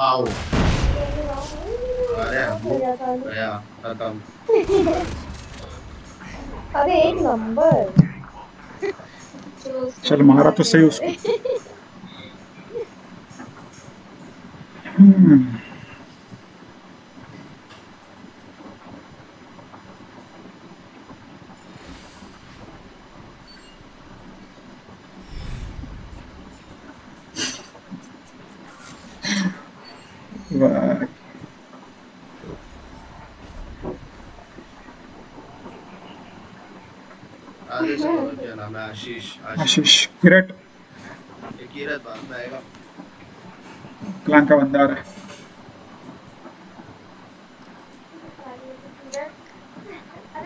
आओ अरे अरे गया खत्म अरे एक नंबर चल मारा तो सही उसको हम्म, वाह, क्या नाम है आशीष आशीष आशीष किरट। आएगा का बंदा आ रहा है।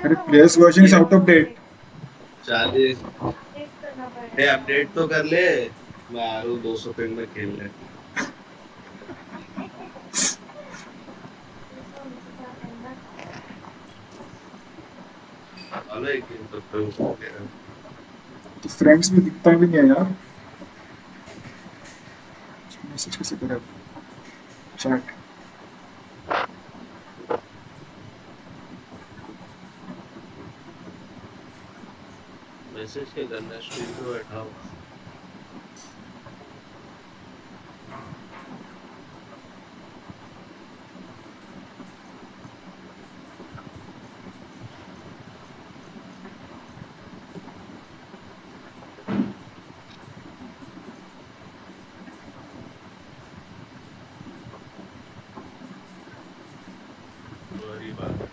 अरे players version is out of date चालीस। अपडेट तो कर ले। मैं आ रहा हूँ दो सौ पिंग में खेल ले चलो एक दिन तो। फ्रेंड्स में दिखता भी नहीं है यार। मैसेज कैसे करें चैट मैसेज के करना स्ट्रीम पे बैठा हूँ बड़ी बात है।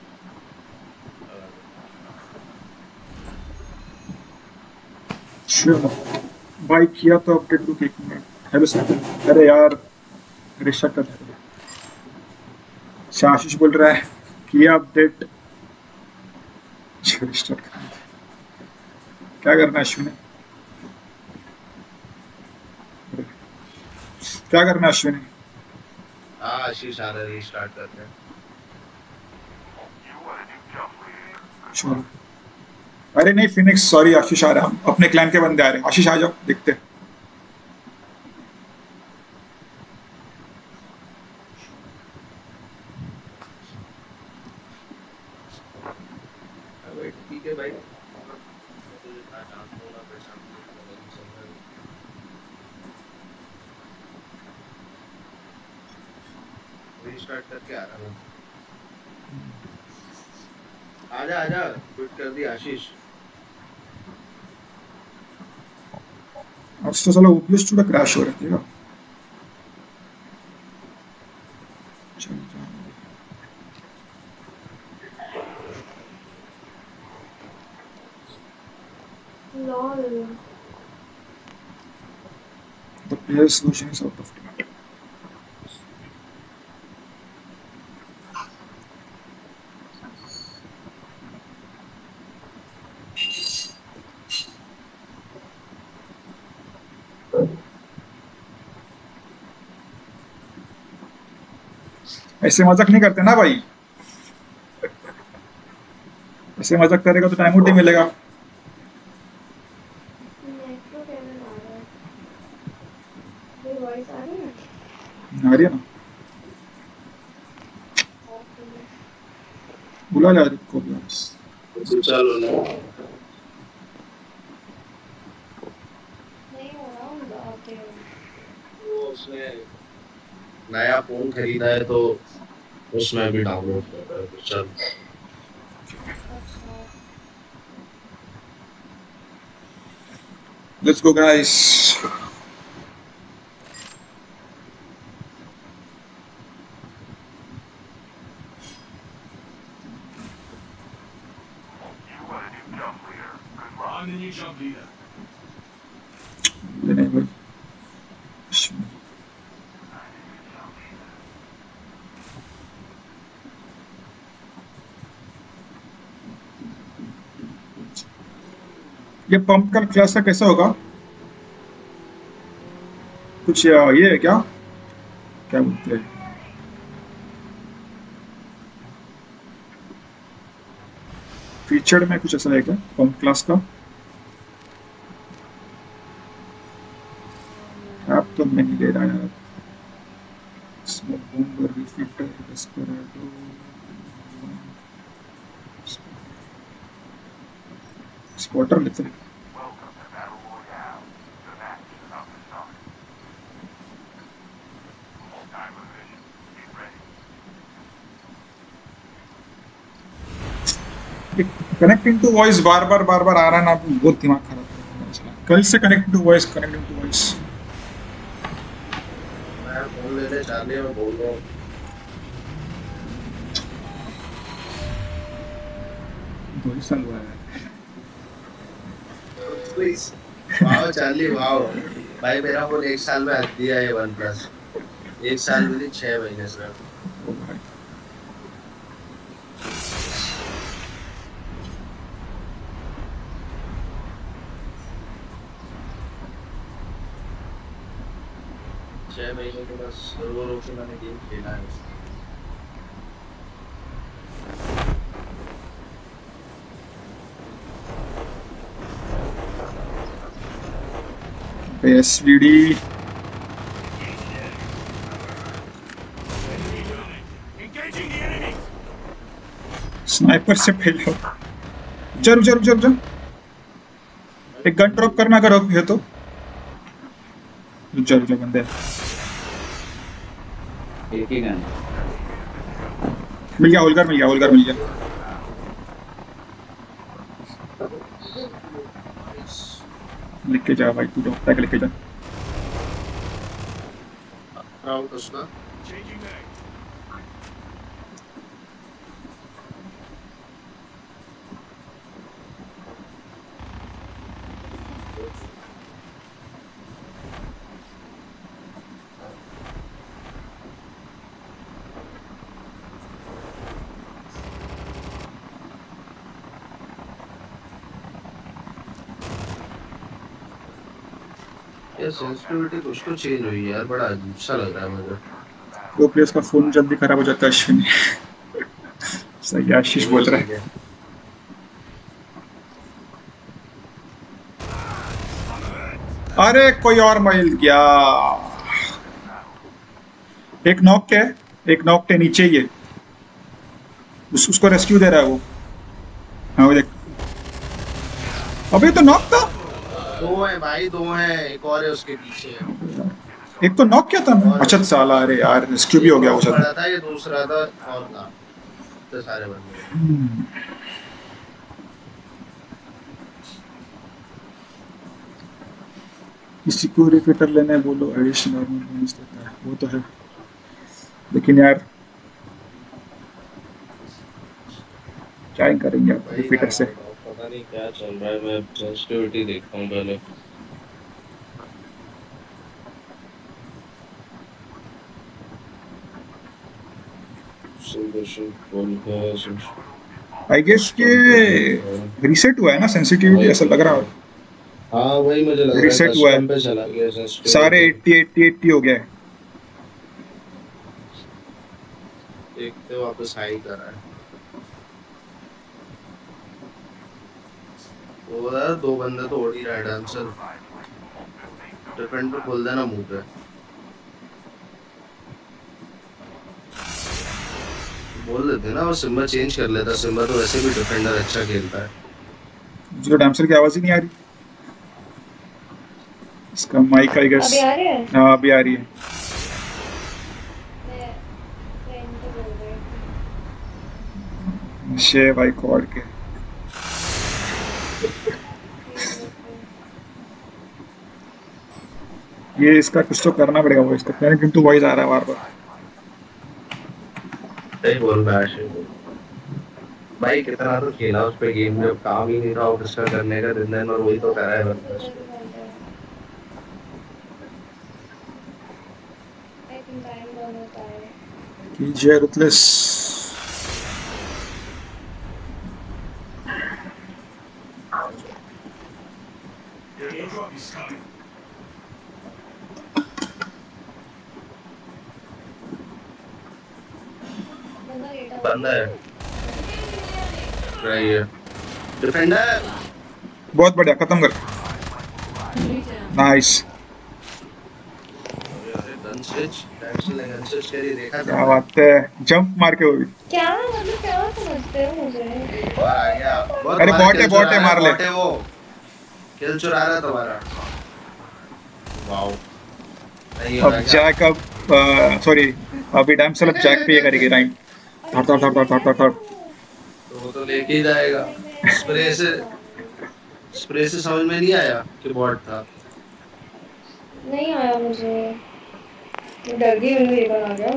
भाई किया तो अपडेट रुक एक मिनट हेलो सर अरे यार रिशा कर अच्छा, आशीष बोल रहा है किया अपडेट रिस्टार्ट कर क्या करना है अश्विनी? क्या करना है अश्विनी? हाँ आशीष आ रहा है स्टार्ट करते हैं। चलो। अरे नहीं फिनिक्स सॉरी आशीष आ रहा हम अपने क्लाइंट के बंदे आ रहे हैं आशीष आ जाओ, देखते हैं। हाँ भाई ठीक है भाई मैं तो जितना जानता हूँ ना परेशान नहीं समझ रीस्टार्ट करके आ रहा हूँ आजा आजा क्विट कर दी आशीष आज तो साला ओपीएस थोड़ा क्रैश हो रहा है। Lol Yes, solution is out of demand. ऐसे मज़ाक नहीं करते ना भाई। ऐसे मज़ाक करेगा तो टाइम नहीं मिलेगा। आ रहा है ना? बुला ले को चलो नया फ़ोन खरीदा है तो उसमें भी डाउनलोड कर रहे है चल Let's go go guys I'm the new jump leader. नहीं भाई ये पंप का क्लास का कैसा होगा? कुछ ये है क्या? क्या बोलते हैं? फीचर में कुछ ऐसा है क्या पंप क्लास का? आप तो मैं नहीं ले रहा यार। कनेक्टिंग टू वॉइस बार बार बार बार आ रहा है ना बहुत दिमाग खराब कर रहा है कल से connecting to voice connecting to voice मैं फ़ोन लेने चाहने में बोल रहा हूँ। दो ही साल हुआ है। Please wow Charlie wow. भाई मेरा फ़ोन एक साल में दिया है वन प्लस एक साल में छह महीने से छह महीने के बस रो मैंने गेम खेला है enemy. स्नाइपर से पहले ज़रूर ज़रूर ज़रूर ज़रूर एक गन ड्रॉप करना अब है तो। ज़रूर ज़रूर बंदे। एक ही गन। मिल गया होलकर मिल गया होलकर मिल गया। लिख के जा भाई तू डॉक्टर टैग लिख के जा। राउंड उसका सेंसिटिविटी कुछ तो चेंज हुई यार बड़ा अजीब सा लग रहा है मुझे। वो प्लेयर्स का फ़ोन जल्दी खराब हो जाता है अश्विनी। सही आशीष बोल रहा है। अरे कोई और मिल गया एक नॉक के एक नॉक के नीचे ही है। उस, उसको रेस्क्यू दे रहा है वो। हाँ वो देख। अबे तो नॉक था। दो है भाई दो है एक और है उसके पीछे। एक तो नॉक किया था ना अच्छा साला अरे यार रेस्क्यू भी हो गया वो शायद था ये दूसरा था और था। तो सारे बंदे किसी को रिफिटर लेने बोलो एडिशनल बोनस देता है वो तो है। लेकिन यार क्या करेंगे रिफिटर से? मैं पता नहीं क्या चल रहा है मैं सेंसिटिविटी देखता हूँ पहले। आई गेस के रीसेट हुआ है ना सेंसिटिविटी ऐसा लग रहा है। हाँ वही मुझे लग रहा है रीसेट हुआ है। सारे 80 80 80 हो गए देखते वापस हाई कर रहा है। वो यार दो बंदे तो ही रहा है डांसर डिफेंडर खोल देना मुँह पे। बोल देते ना वो सिम्बा चेंज कर लेता। सिम्बा तो वैसे भी डिफेंडर अच्छा खेलता है। मुझे डैमसर की आवाज़ ही नहीं आ रही? इसका माइक आई गेस अभी आ रहे हैं? हाँ अभी आ रही है। मैं फ्रेंड बोल रही हूँ। शे भाई कॉड के। ये इसका कुछ तो करना पड़ेगा वो इसका मैंने किंतु वॉइस आ रहा है बार बार सही बोल रहा है भाई कितना तो खेला उस पे गेम जब काम ही नहीं था ऑफिसर करने का दिन दिन और वही तो कर रहा है है कीजिए रुतलेस। Airdrop is coming. बंदा है है डिफेंडर। बहुत बढ़िया खत्म कर। नाइस क्या बात है जंप मार के वो भी। क्या? मतलब क्या समझते हो मुझे? अरे बॉट है, बॉट है, मार ले। वो। किल चुरा रहा तुम्हारा। वाओ अब जैक अब सॉरी अभी डैमसल अब जैक पे ये करेगी टाइम थड़ थड़ थड़ थड़ थड़ थड़ तो वो तो लेके ही जाएगा। स्प्रे से स्प्रे से समझ में नहीं आया कि बॉट था। नहीं आया मुझे। डर गई मैंने एक बार आ गया?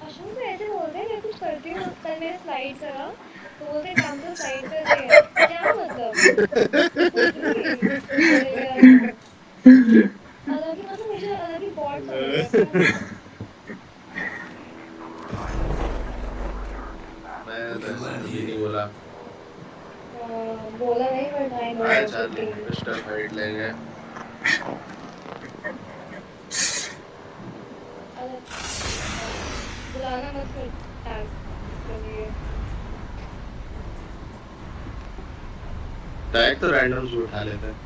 अशोक ऐसे बोल रहे हैं मैं कुछ करती हूँ कल मैंने स्लाइड करा। तो बोलते काम तो स्लाइड कर रहे हैं। क्या मतलब? हालाँकि मतलब मुझे हालाँकि बॉट मैं तो ऐसा ही बोला। बोला नहीं पर टाइम आए चल मिस्टर फाइट लेंगे बुलाना मत कर टैग के लिए। टैग तो रैंडम से उठा लेते हैं.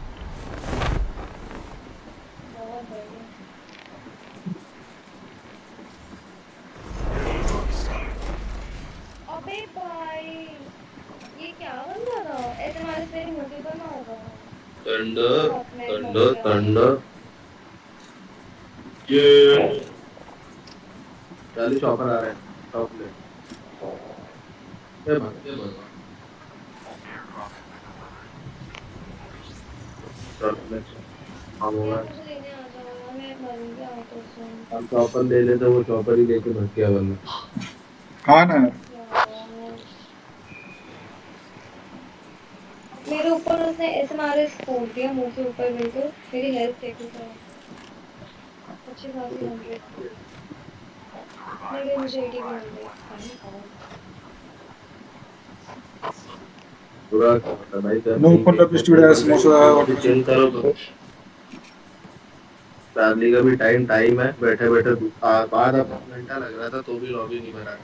अबे भाई ये क्या बंदा था? ऐसे हमारे से मुझे तो होगा। ये चालीस चौपर आ रहे हैं टॉप ले। ये भाग ये भाग टॉप ले हम चॉपर ले लेते वो चॉपर ही लेके भग गया बंदा हाँ ना मेरे ऊपर उसने ऐसे मारे स्पोर्ट दिया मुँह से ऊपर बिल्कुल मेरी हेल्थ देखो सर अच्छी खासी हंड्रेड मेरे मुझे एटी भी मिल गई पूरा खाता भाई कर No open up studio most of the- change करो तो फैमिली का भी टाइम टाइम है। बैठे बैठे बाद अब घंटा लग रहा था तो भी लॉबी नहीं भरा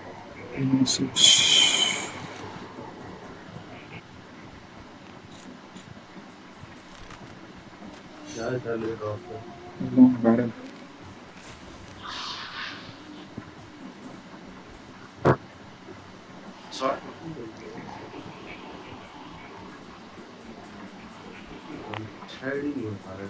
क्या चल रहा है Long ही नहीं हो पा रहा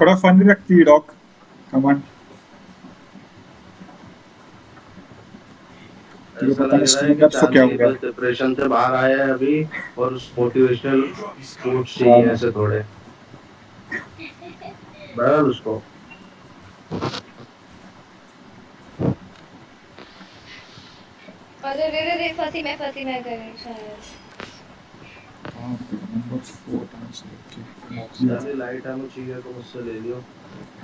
थोड़ा फन रखती है डॉग कमान ये पता नहीं रहा है स्क्रीन कि को क्या हो गया। डिप्रेशन से बाहर आया है अभी और मोटिवेशनल चाहिए ऐसे थोड़े। बराबर उसको अरे रे रे रे फंसी मैं फंसी मैं करी शायद। हाँ लाइट आमो चाहिए तो मुझसे ले लियो।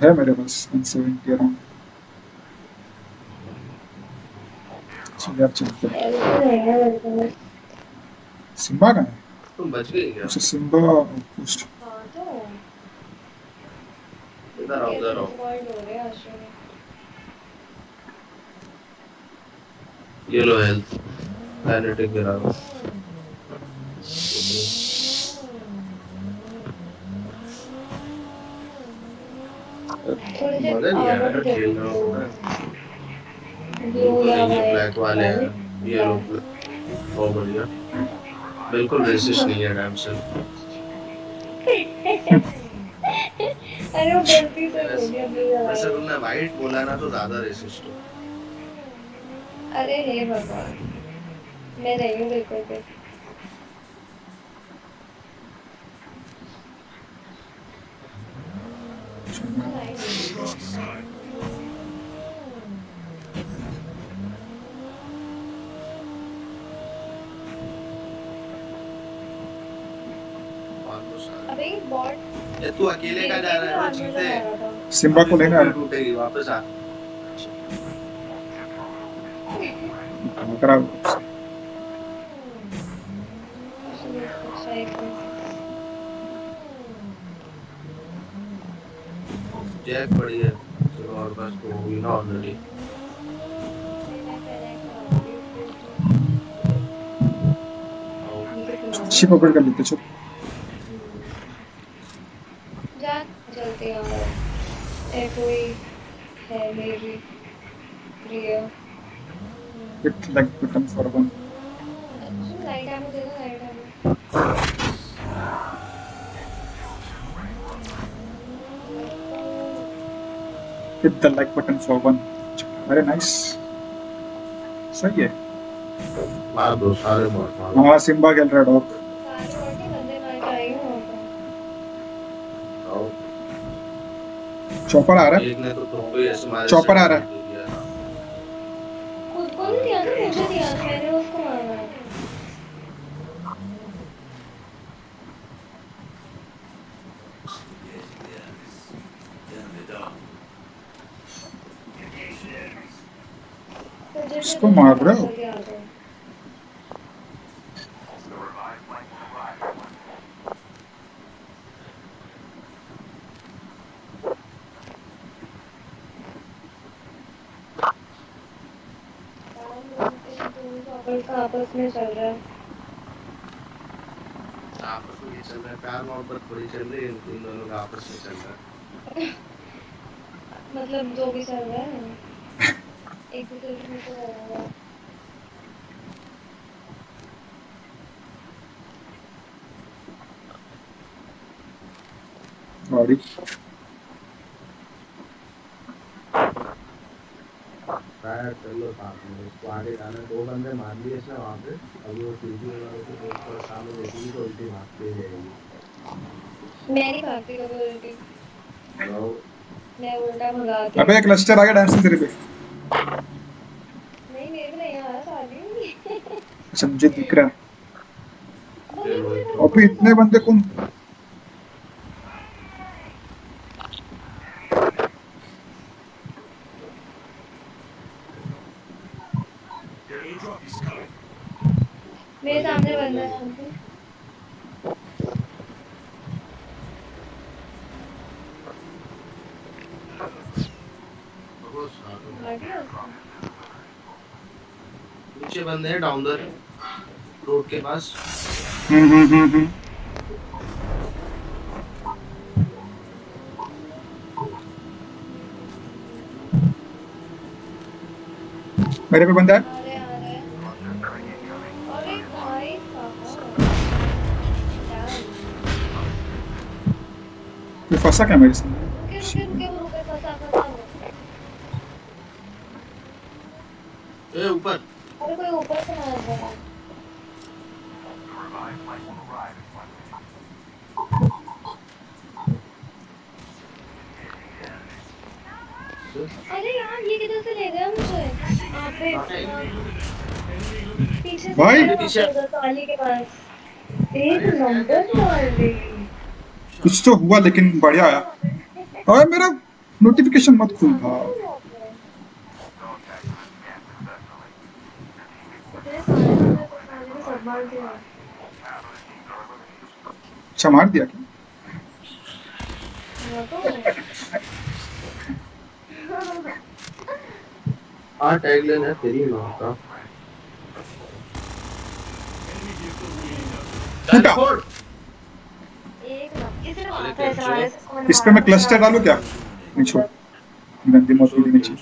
है मेरे पास 170 अराउंड चलिए अब चलते हैं। तो है सिम्बा कहाँ है? तुम बच गई क्या? अच्छा सिम्बा पोस्ट हाँ तो इधर आओ इधर आओ। ये लो हेल्थ खेलना है ब्लू या ब्लैक वाले हैं। ये लो बहुत बढ़िया। बिल्कुल रेसिस्ट नहीं है डैम अरे वो गलती से हो गया वैसे तुमने वाइट बोला ना तो ज़्यादा रेसिस्ट हो। अरे हे भगवान। मैं नहीं हूँ बिल्कुल भी। ये तू अकेले का जा रहा है चीते सिम्बा को लेना है। टूटेगी वापस आ। करा। जैक पड़ी है चलो और बस तो होगी ना ऑलरेडी अच्छी पकड़ कर लेते चल जा जल्दी आओ। ए कोई है मेरी प्रिय। Hit like button for one hit the like button for one. Very nice. सही है। मार दो सारे मार मार दो। हाँ सिम्बा खेल रहा है डॉग। चॉपर आ रहा है। तो चॉपर आ रहा है खुद को नहीं दिया ना मुझे दिया मैंने उसको मारा है तो जैसे इसको मार रहे हो? आपस में चल रहा है आपस में चल रहा है प्यार मोहब्बत थोड़ी चल रही है इन इन दोनों का आपस में चल रहा है मतलब जो भी चल रहा है एक दूसरे में तो रहा बॉडी टायर चल साथ में उसको आगे जाने दो बंदे मार लिए इसने वहाँ पे। अभी वो सीधी वालों को देख कर सामने देखेगी तो उल्टी भागते ही रहेगी मैं नहीं भागती कभी उल्टी। तो मैं उल्टा भगाती अबे क्लस्टर आ गया डांसिंग तेरे पे नहीं मेरे को नहीं आ रहा शादी मुझे दिख रहा है अबे इतने बंदे कौन. मेरे सामने बंदा है? नीचे बंदे हैं डाउन के पास। हम्म हम्म हम्म मेरे पे बंदा? है फंसा क्या मेरे साथ रुके रुके रुके वो रुके फंसा फंसा वो। ए ऊपर अरे कोई ऊपर से मार रहा है अरे यार ये किधर से ले गया मुझे आप पे पीछे से भाई। आया वहाँ पे उधर ताली के पास एक नंबर ताली कुछ तो हुआ लेकिन बढ़िया आया। और मेरा नोटिफिकेशन मत खुल तो दिया अच्छा मार दिया क्या? तो हाँ टैगलाइन है तेरी माँ का। फूटा इस पे मैं क्लस्टर डालूं क्या? नहीं छोड़। गंदी मौत होगी नीचे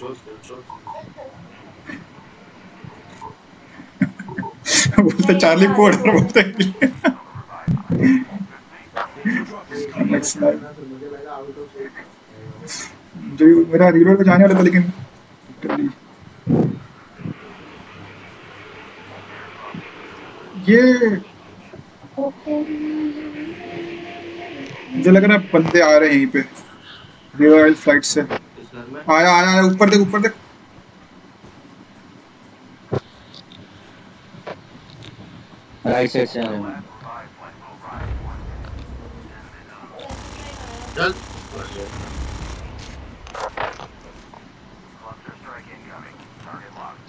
बोलते चार्ली और बोलते नेक्स्ट लाइव मुझे लगा आउट ऑफ़ जो मेरा रीलोड पे जाने वाला था लेकिन ये मुझे लग रहा है बंदे आ रहे हैं यहीं पे। रॉयल फ़्लाइट से। आया आया आया ऊपर देख ऊपर देख। राइट साइड से आ रहे हैं चल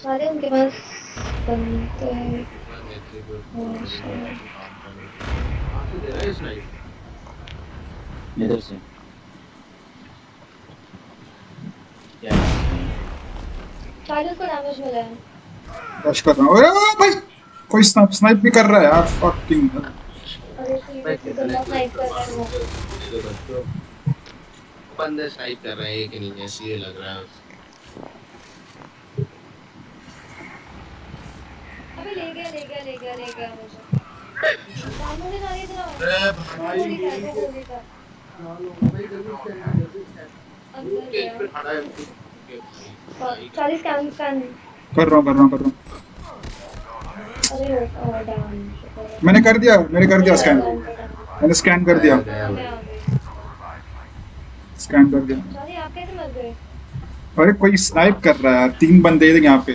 सारे उनके पास बनते हैं और शायद दे रहा है स्नाइप इधर से। क्या शायद उसको डैमेज मिला है। रश कर रहा हूँ। अरे भाई कोई स्नाइप स्नाइप भी कर रहा है यार फकिंग अरे सीरियसली कर रहा है वो। बंदे स्नाइप कर रहे हैं एक नहीं ऐसी ये लग रहा है अबे ले गया ले गया ले गया ले गया मुझे। सामने से गाड़ी चला अरे भाई। है चालीस स्कैन स्कैन कर रहा हूँ कर रहा हूँ कर रहा हूँ मैंने कर दिया मैंने कर दिया स्कैन मैंने स्कैन कर दिया। स्कैन कर दिया। अरे कोई स्नाइप कर रहा है यार तीन बंदे हैं यहाँ पे।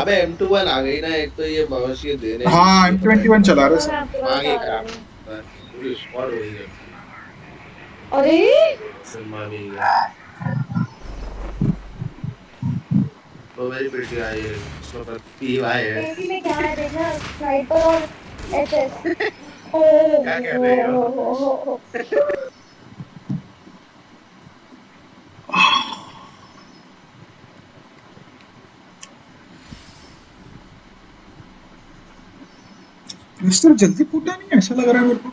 अबे M21 आ गई ना एक तो ये भविष्य दे रहे हाँ एम ट्वेंटी वन चला रहे हैं। आगे आ का रही हूँ। पूरी स्क्वाड हो गई है अरे? है तो मेरी बेटी आई है उसका पर पीवाई है। बेबी में क्या है देखना स्नाइपर और एचएस ओ क्या कह रहे हो? मिस्टर जल्दी फूटा नहीं ऐसा लग रहा है मेरे को।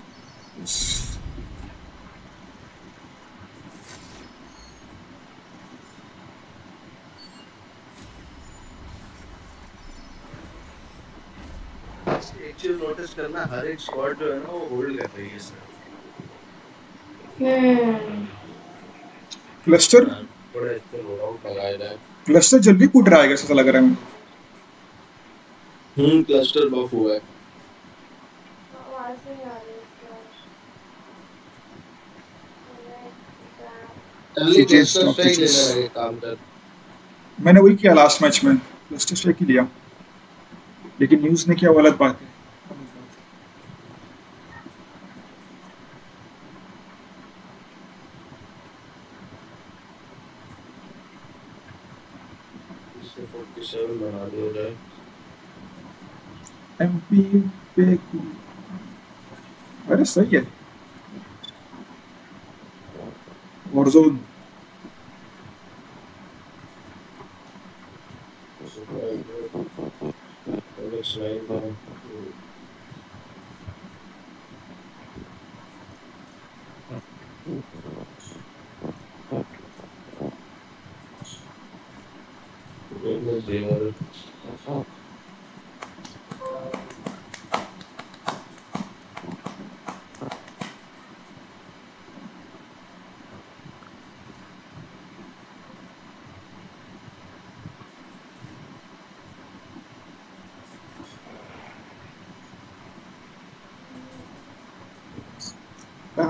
एक नोटिस करना हर एक स्क्वाड जो है ना वो होल्ड कर रही है इसमें हम्म। क्लस्टर क्लस्टर जल्दी फूट रहा है ऐसा लग रहा है हम्म क्लस्टर बफ हुआ है। मैंने वही किया लास्ट मैच में। क्लस्टर स्ट्राइक ही लिया। लेकिन न्यूज़ ने क्या अलग बात है? इसे 47 बना दिया जाए। एमपी पे अरे सही है। Warzone Battle Royale Alcatraz. हाँ, 31st Alcatraz March, उसी में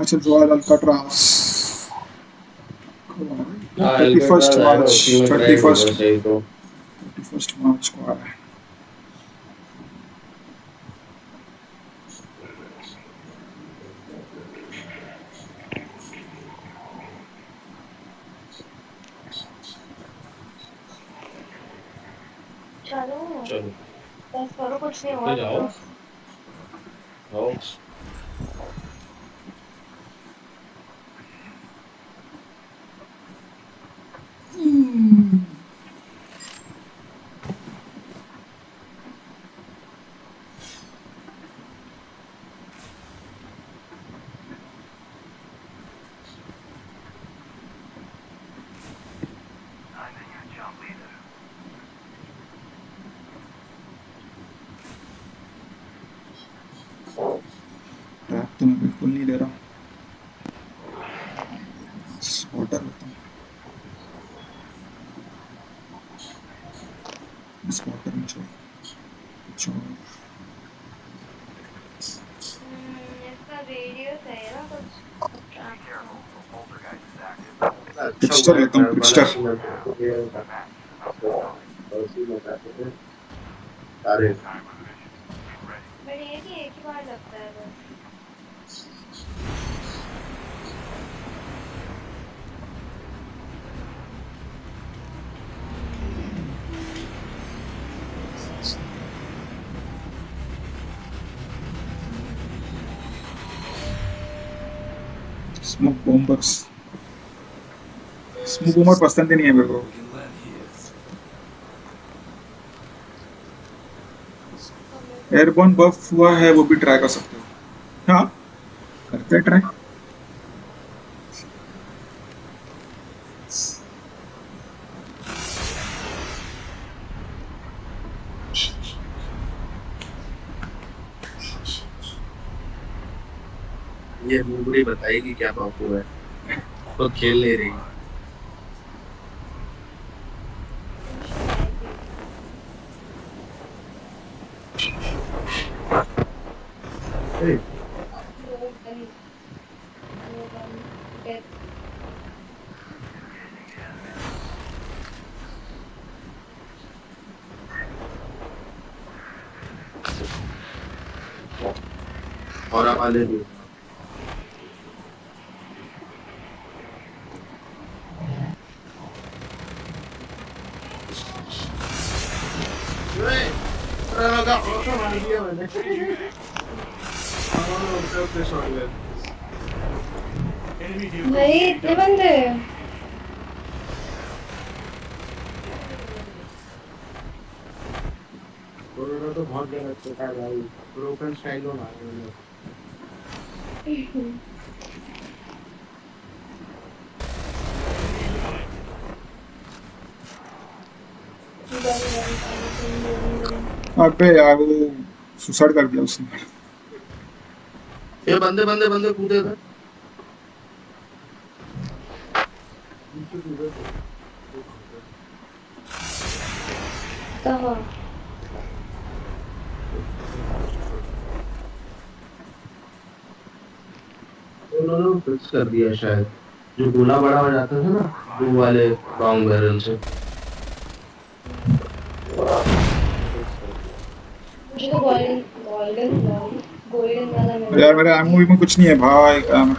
match involved Alcatraz. Come on. 31st March. 31st. Pixter लेता हूँ, Pixter। अरे बट ये कि एक ही बार लगता है बस स्मोक बॉम्बर्स स्मोक बॉम्बर पसंद ही नहीं है मेरे को एयरबॉर्न बफ हुआ है वो भी ट्राई कर सकते हो। हाँ? करते हैं ट्राई ये मुंबड़ी बताएगी क्या बापू है। तो खेल ले रही। Hey, No gun. No gun. Death. और वाले भी। भाई इतने बंदे। कोरोना तो बहुत गलत चुका है भाई। ब्रोकन स्टाइल में मारे अबे यार वो सुसाइड कर दिया उसने। ये बंदे बंदे बंदे कूदे थे कहाँ? उन्होंने फिक्स कर दिया शायद। जो गोला बड़ा हो जाता था ना वो वाले रॉन्ग बैरल से मुझे तो गोल्डन गोल्डन गोल्डन वाला अरे मिला यार मेरे एमओ में कुछ नहीं है भाई क्या मैं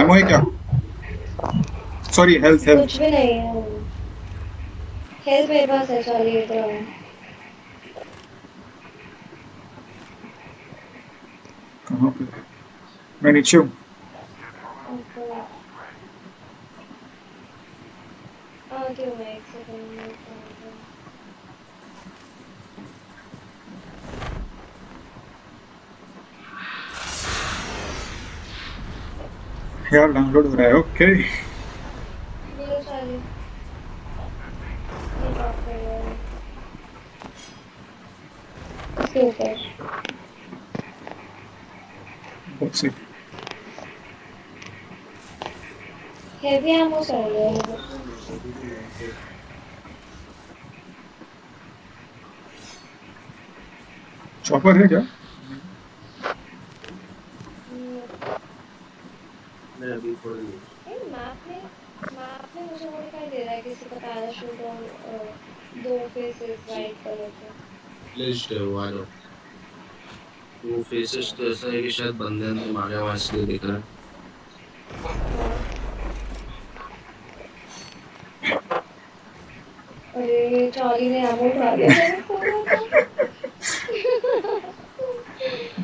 एमओ है क्या? सॉरी हेल्थ हेल्थ कुछ भी नहीं है। हेल्थ मेरे पास है सॉरी आओ। कहाँ पे? मैं नीचे हूँ ऊपर। आती हूँ मैं एक सेकंड में आती हूँ। डाउनलोड हो रहा है ओके चॉपर है क्या मैं अभी थोड़ी मैप में मैप में मुझे वो दिखाई दे रहा है किसी का पैराशूट और अ, दो फेसेस वाइट कलर के है वो आ जाओ। वो फेसेस तो ऐसा है कि शायद बंदे अंदर मारे हुआ इसलिए दिख। रहा है अरे चार्ली ने एमो उठा लिया।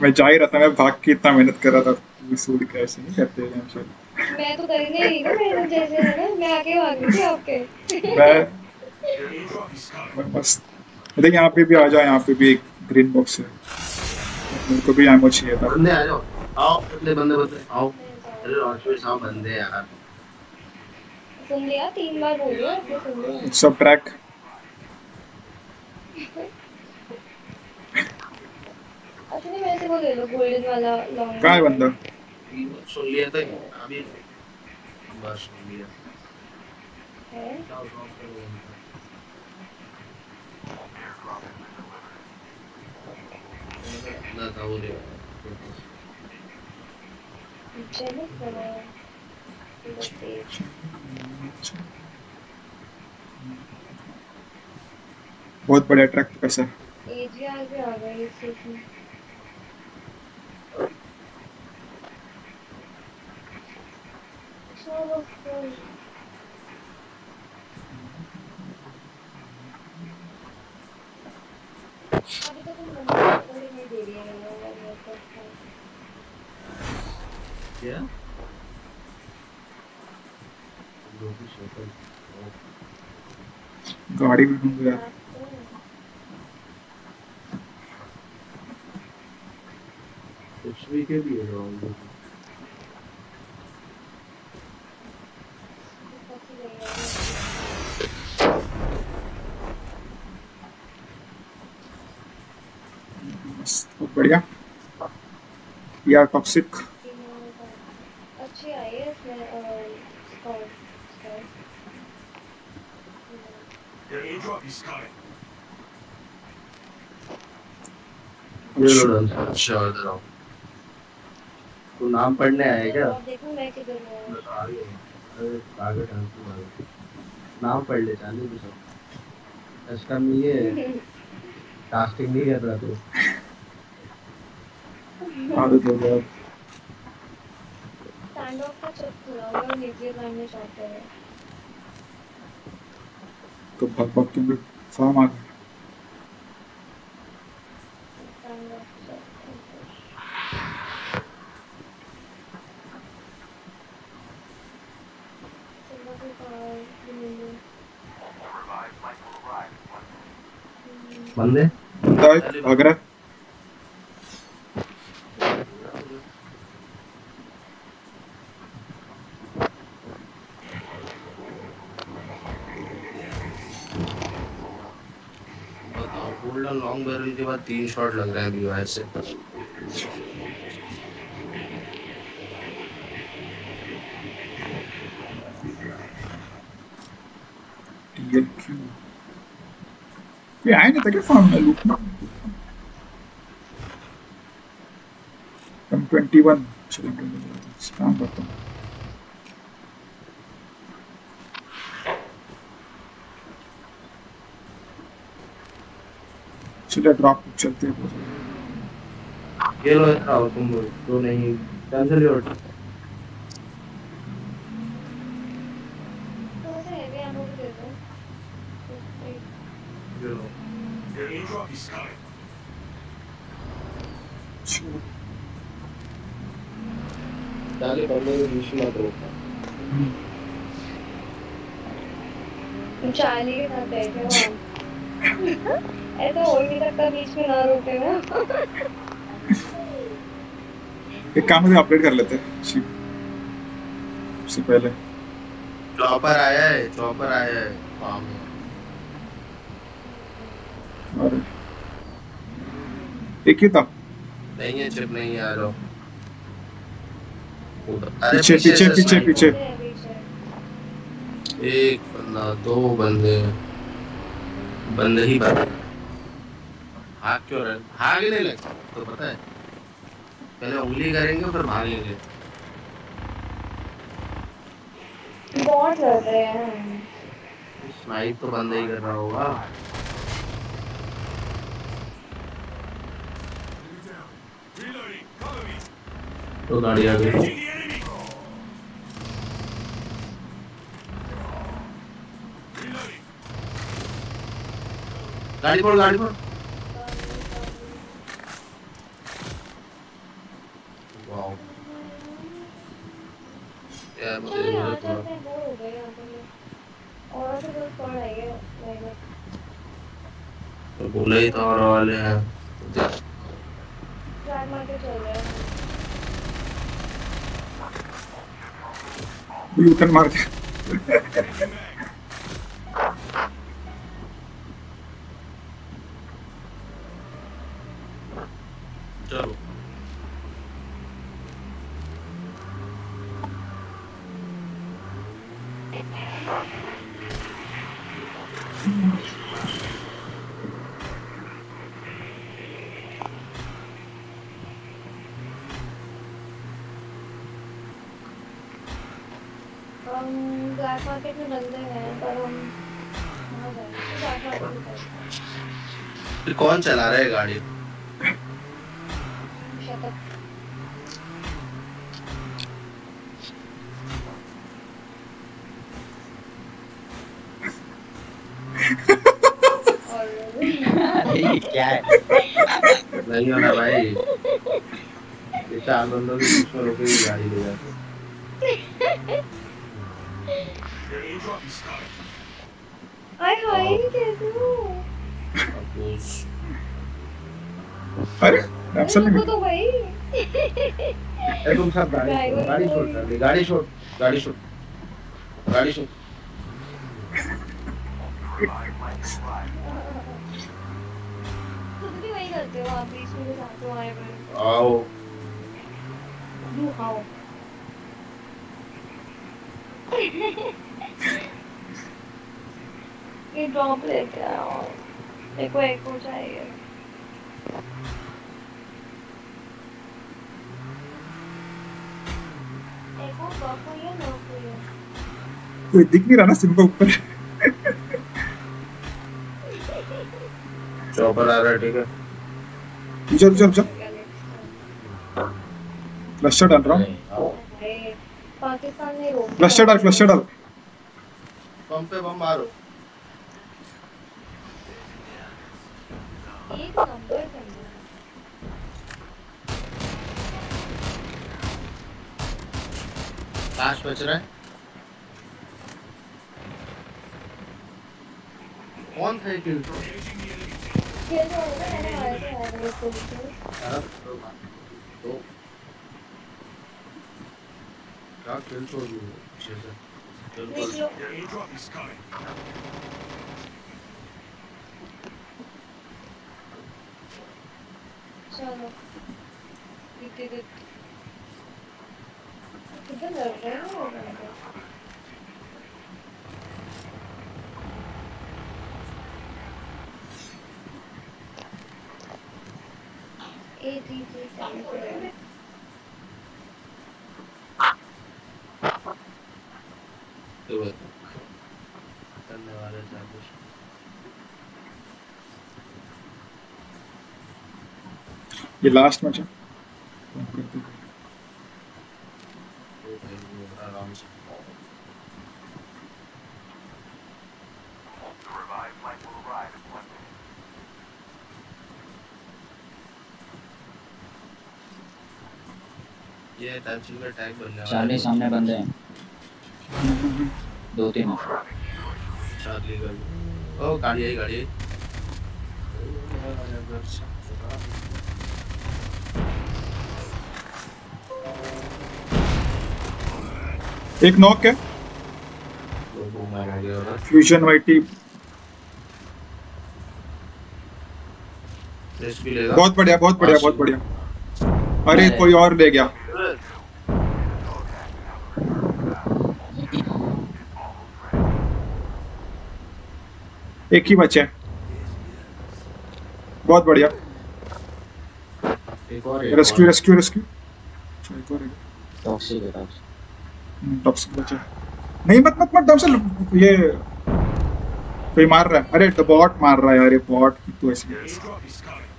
मैं जा ही रहा था मैं भाग के इतना मेहनत कर रहा था वो सूट का ऐसे नहीं करते हैं हम सब। मैं तो करने ही ना मेहनत जैसे है ना? मैं आगे भाग रही थी आपके। मैं. मैं बस देख यहाँ पे भी आ जाओ यहाँ पे भी एक ग्रीन बॉक्स है। मेरे को भी एमो चाहिए था। बंदे आ जाओ। आओ बंदे बंदे बंदे आओ। अरे लॉन्च में आओ बंदे यार। सुन लिया तीन बार बोल रही सुन लिया। सब ट्रैक अच्छा नहीं वैसे वो ले लो गोल्डन वाला लॉन्ग कहाँ है बंदा? सुन लिया था अभी। बस सुन लिया। है? बना है बस तेज बहुत बढ़िया ट्रैक कैसा एजीआर भी आ गई इस चलो फिर अभी तो तुम रही क्या गाड़ी में घूम गया। कुछ भी के लिए रॉन्ग बस बहुत बढ़िया यार टॉक्सिक अच्छी आई है इसमें Scott Scott The airdrop is coming. ये लो। डन अच्छा इधर आओ तू नाम पढ़ने आया क्या? अब देखो मैं किधर हूँ। नाम पढ़ ले जाने भी सब। इसका में ये कास्टिंग नहीं कर रहा तू। आदत हो। गया स्टैंड ऑफ़ का चुप खुला हुआ नीचे करने चाहते हैं तो भाग भाग के मैं फार्म आ ऑफ़ बंदे। बंदा है भाग रहा है बताओ गोल्डन लॉन्ग बैरल के बाद तीन शॉट लग रहा है बीवाई से। TLQ ये आए था क्या फार्म में। लूप हूँ चलो ड्रॉप चलते हैं ये लो आओ तुम लोग तो नहीं कैंसिल योर तो. चलो डाले बंदे को बीच मत रोकना तुम के साथ बैठे हो। आप। ऐसा हो नहीं सकता बीच में ना रोके ना एक काम है अपडेट कर लेते हैं उससे पहले। चॉपर आया है चॉपर आया है फार्म में और एक ही था। नहीं है चिप नहीं आ उधर- अरे पीछे पीछे से पीछे पीछे एक बंदा दो बंदे। बंदे ही बंदे भाग क्यों रहे भाग ही नहीं लगे। तो पता है पहले उंगली करेंगे फिर भागेंगे बहुत लड़ रहे हैं। स्नाइप तो बंद ही कर रहा होगा। तो गाड़ी आ गई गाड़ी पर गाड़ी पर यार मुझे ज़रूरत हैं हो और तो बस पढ़ रही तो बोले ही तो और वाले हैं। जा फ्लैट मार के चल रहे हैं यू कैन मार दे चलो हम ब्लैक मार्केट में बंदे हैं पर हम वहाँ जाएँगे ब्लैक मार्केट में जाएँगे ये कौन चला रहा है गाड़ी? क्या है? नहीं होना भाई। ये चार बंदों की दुश्मनों की गाड़ी ले जाते. आय हाय कैसे हो? अरे डैमसेल तो भाई ए तुम सब गाड़ी गाड़ी छोड़ कर दे गाड़ी छोड़ गाड़ी छोड़ गाड़ी छोड़। तुम भी वही करते हो आप बीच में साथ हो आए हुए। आओ। यू ये ड्रॉप लेके आओ। एक हो चाहिए एक हो ड्रॉप या नो या कोई दिख नहीं रहा ना सिम्बा ऊपर। चौपर आ रहा है ठीक है। रुचो रुचो या next डाल रहा हूँ। पाकिस्तान रोक डाल फ्लशर डाल। बम पे बम मारो। नंबर बच रहा है। कौन था ये किल खेल रहा मैंने आया था यार मेरे तो क्या किल छोड़ दी पीछे से किल देख पर लो The airdrop is coming. चलो दीदी दीदी किधर लड़ रहे हैं वो बंदे? ए जी जी सेवन सेवन तो बस करने वाले थे कुछ ये लास्ट मैच है। भाई वो आराम से ये टाइम का बनने वाला चार्ली सामने बंदे हैं। दो तीन। चार्ली का ओ गाड़ी आई गाड़ी एक नॉक है। फ्यूजन वाइटी बहुत बढ़िया बहुत बढ़िया बहुत बढ़िया। अरे कोई और ले गया। एक ही बचे। बहुत बढ़िया। रेस्क्यू रेस्क्यू रेस्क्यू एक और टॉक्सिक है टॉक्सिक टॉक्सिक बचा। नहीं मत मत मत दमसल ये कोई मार रहा है। अरे द बॉट मार रहा है यार ये बॉट तो ऐसे is coming.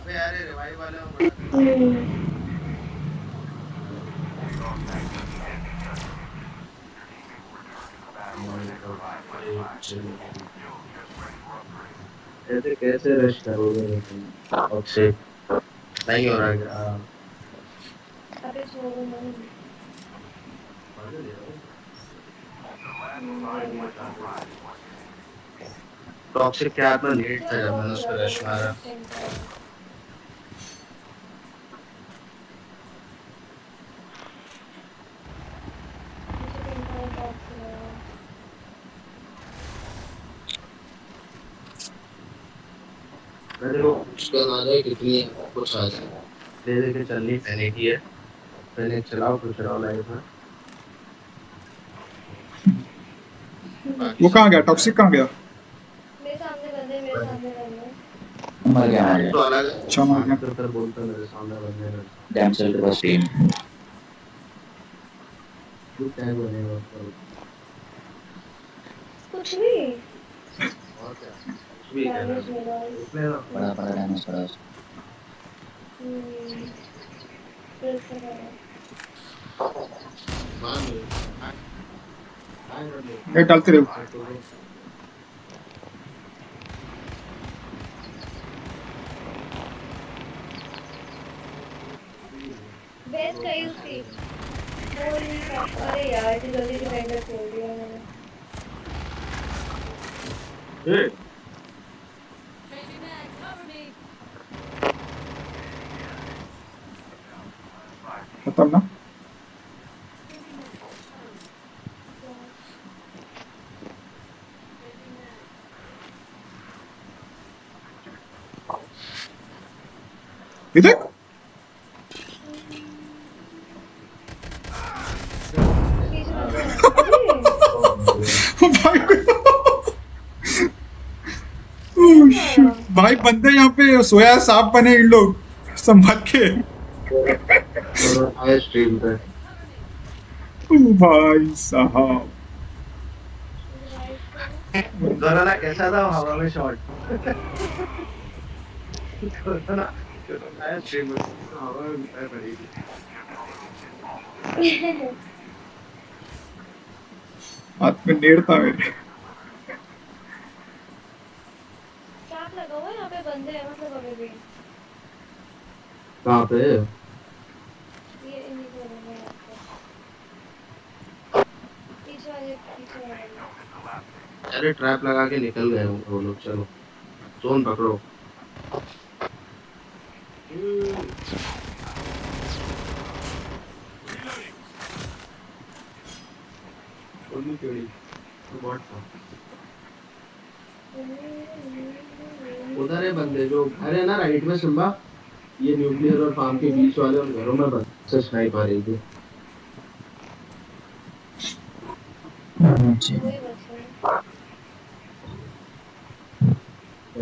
अबे यार रिवाइव वाले ऐसे कैसे रश करोगे? नहीं हो रहा क्या? टॉक्सिक के हाथ में लेट था जब मैंने उस पर रश मारा उसका ना जाए कितनी है कुछ आ जाए दे दे के चलनी पहने की है पहले चलाओ तो चलाओ लाइफ में। वो कहाँ गया? टॉक्सिक कहाँ गया? मेरे सामने बंदे मेरे सामने बंदे। मर गया तो है। अच्छा मार गया। कर कर बोलता मेरे सामने बंदे ने डैमसेल के पास टीम तू टैग बनेगा उसका। कुछ भी। और क्या? कुछ भी ना? बड़ा बड़ा डैमेज पड़ा उसको नेट डालते रहो बेस कही उसकी अरे यार इतनी जल्दी डिफेंडर छोड़ दिया मैंने। ए. खत्म ना? बंदे हैं। अरे भाई बंदे यहाँ पे सोया सांप बने इन लोग संभाल के। और आए स्ट्रीम पे। ओह भाई साहब। कैसा था हवा में शॉट हाथ में नेड़ था मेरे। ट्रैप लगा हुआ है यहाँ पे बंदे हैं मतलब अभी भी। कहाँ पे? ये इन्हीं को लगा है। पीछे वाले पीछे वाले। अरे ट्रैप लगा के निकल गए वो लोग चलो। जोन पकड़ो। उधर है बंदे जो है ना राइट में सिम्बा ये न्यूक्लियर और फार्म के बीच वाले और घरों में बंद। से स्नाइप आ रही थी अच्छा वही बच्चे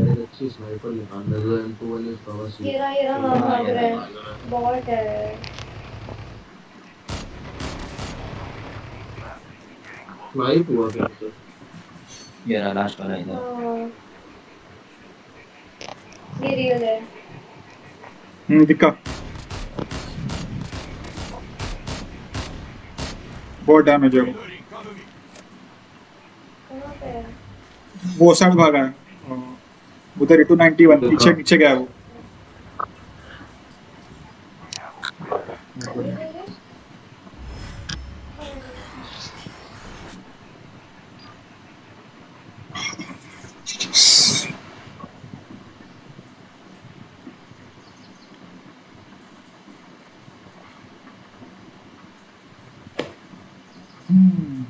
हैं। अच्छी स्नाइपर निकाल दे जो M2 वाले पावर सी ये रहा ये रहा हाँ बहुत है। स्नाइप हुआ क्या? तो ये रहा लास्ट वाला इधर। हाँ। ये रियल है। हम्म दिखा। बहुत डैमेज है? वो साइड भागा हाँ, उधर टू नाइनटी वन पीछे पीछे गया वो ये ले ले। हम्म,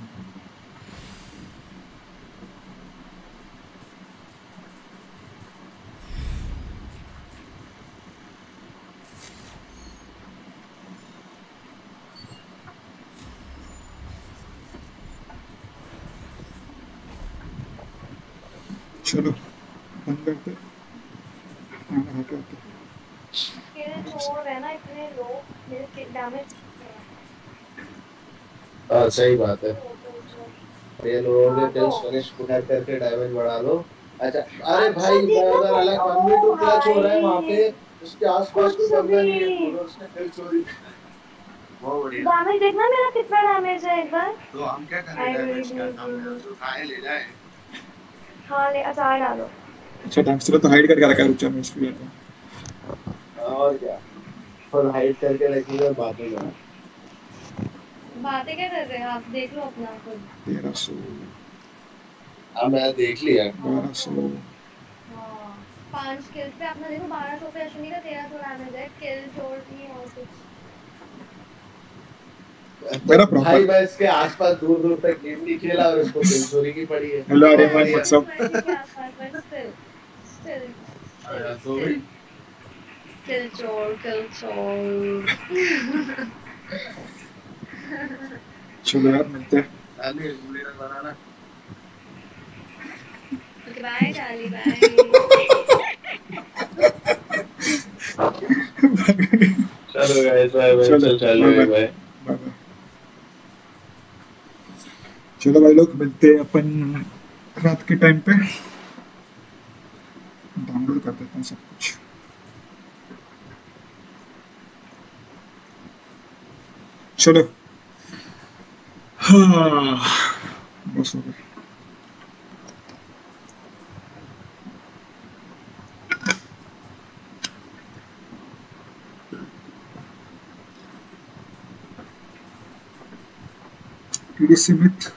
चलो बंद करते खाना खा के आते मेरे फ़ोन है ना इतने लो मेरे डैमेज हाँ सही बात है। ये लोगों के टेल्स फिनिश पुनः करके डैमेज बढ़ा लो। अच्छा अरे भाई इधर अलग वन टू क्लच हो रहा है वहाँ पे। उसके आसपास कोई बंदा नहीं है पूरा उसने फिर चोरी बहुत बढ़िया। डैमेज देखना मेरा कितना डैमेज है एक बार। तो हम क्या करें I will डैमेज का हम तो खाए ले जाए। हाँ ले अचार डालो। अच्छा से तो हाइड करके रखा है जा मैं हूँ। और क्या? और हाइड करके रखेंगे और बातें करें। बातें क्या कर रहे हैं? आप देख लो अपना खुद। तेरह सौ। अब मैं देख लिया। बारह सौ। हाँ पाँच किल्स पे अपना देखो बारह सौ पे अश्विनी का तेरह सौ डैमेज है। किल नहीं और कुछ। मेरा भाई मैं इसके आसपास दूर दूर तक गेम नहीं खेला और इसको दिल चोरी की पड़ी है। हेलो स्टिल तो भी। किल चोर किल चोर चलो यार मिलते हैं डालिए मेरा बनाना ओके बाय डाली बाय चलो गाइस बाय बाय चलो, बाय बाय चलो भाई लोग मिलते हैं अपन रात के टाइम पे डाउनलोड कर देते हैं सब कुछ चलो सीमित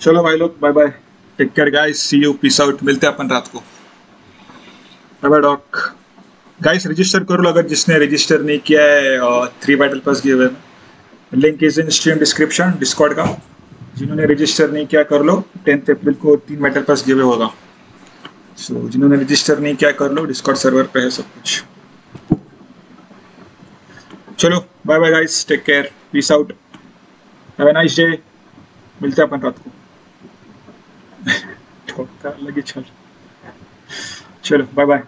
चलो भाई लोग bye bye take care guys see you peace out मिलते हैं अपन रात को. Bye bye dock guys register कर लो अगर जिसने रजिस्टर नहीं किया है थ्री बैटल पास गिव है। Link is in stream description Discord का। जिन्होंने रजिस्टर नहीं किया कर लो। टेंथ अप्रैल को तीन बैटल पास गिवे होगा। सो so, जिन्होंने रजिस्टर नहीं किया कर लो। डिस्कॉर्ड सर्वर पे है सब कुछ। चलो bye bye guys take care peace out have a nice day मिलते हैं अपन रात को। ठोका लगी चल। चलो बाय बाय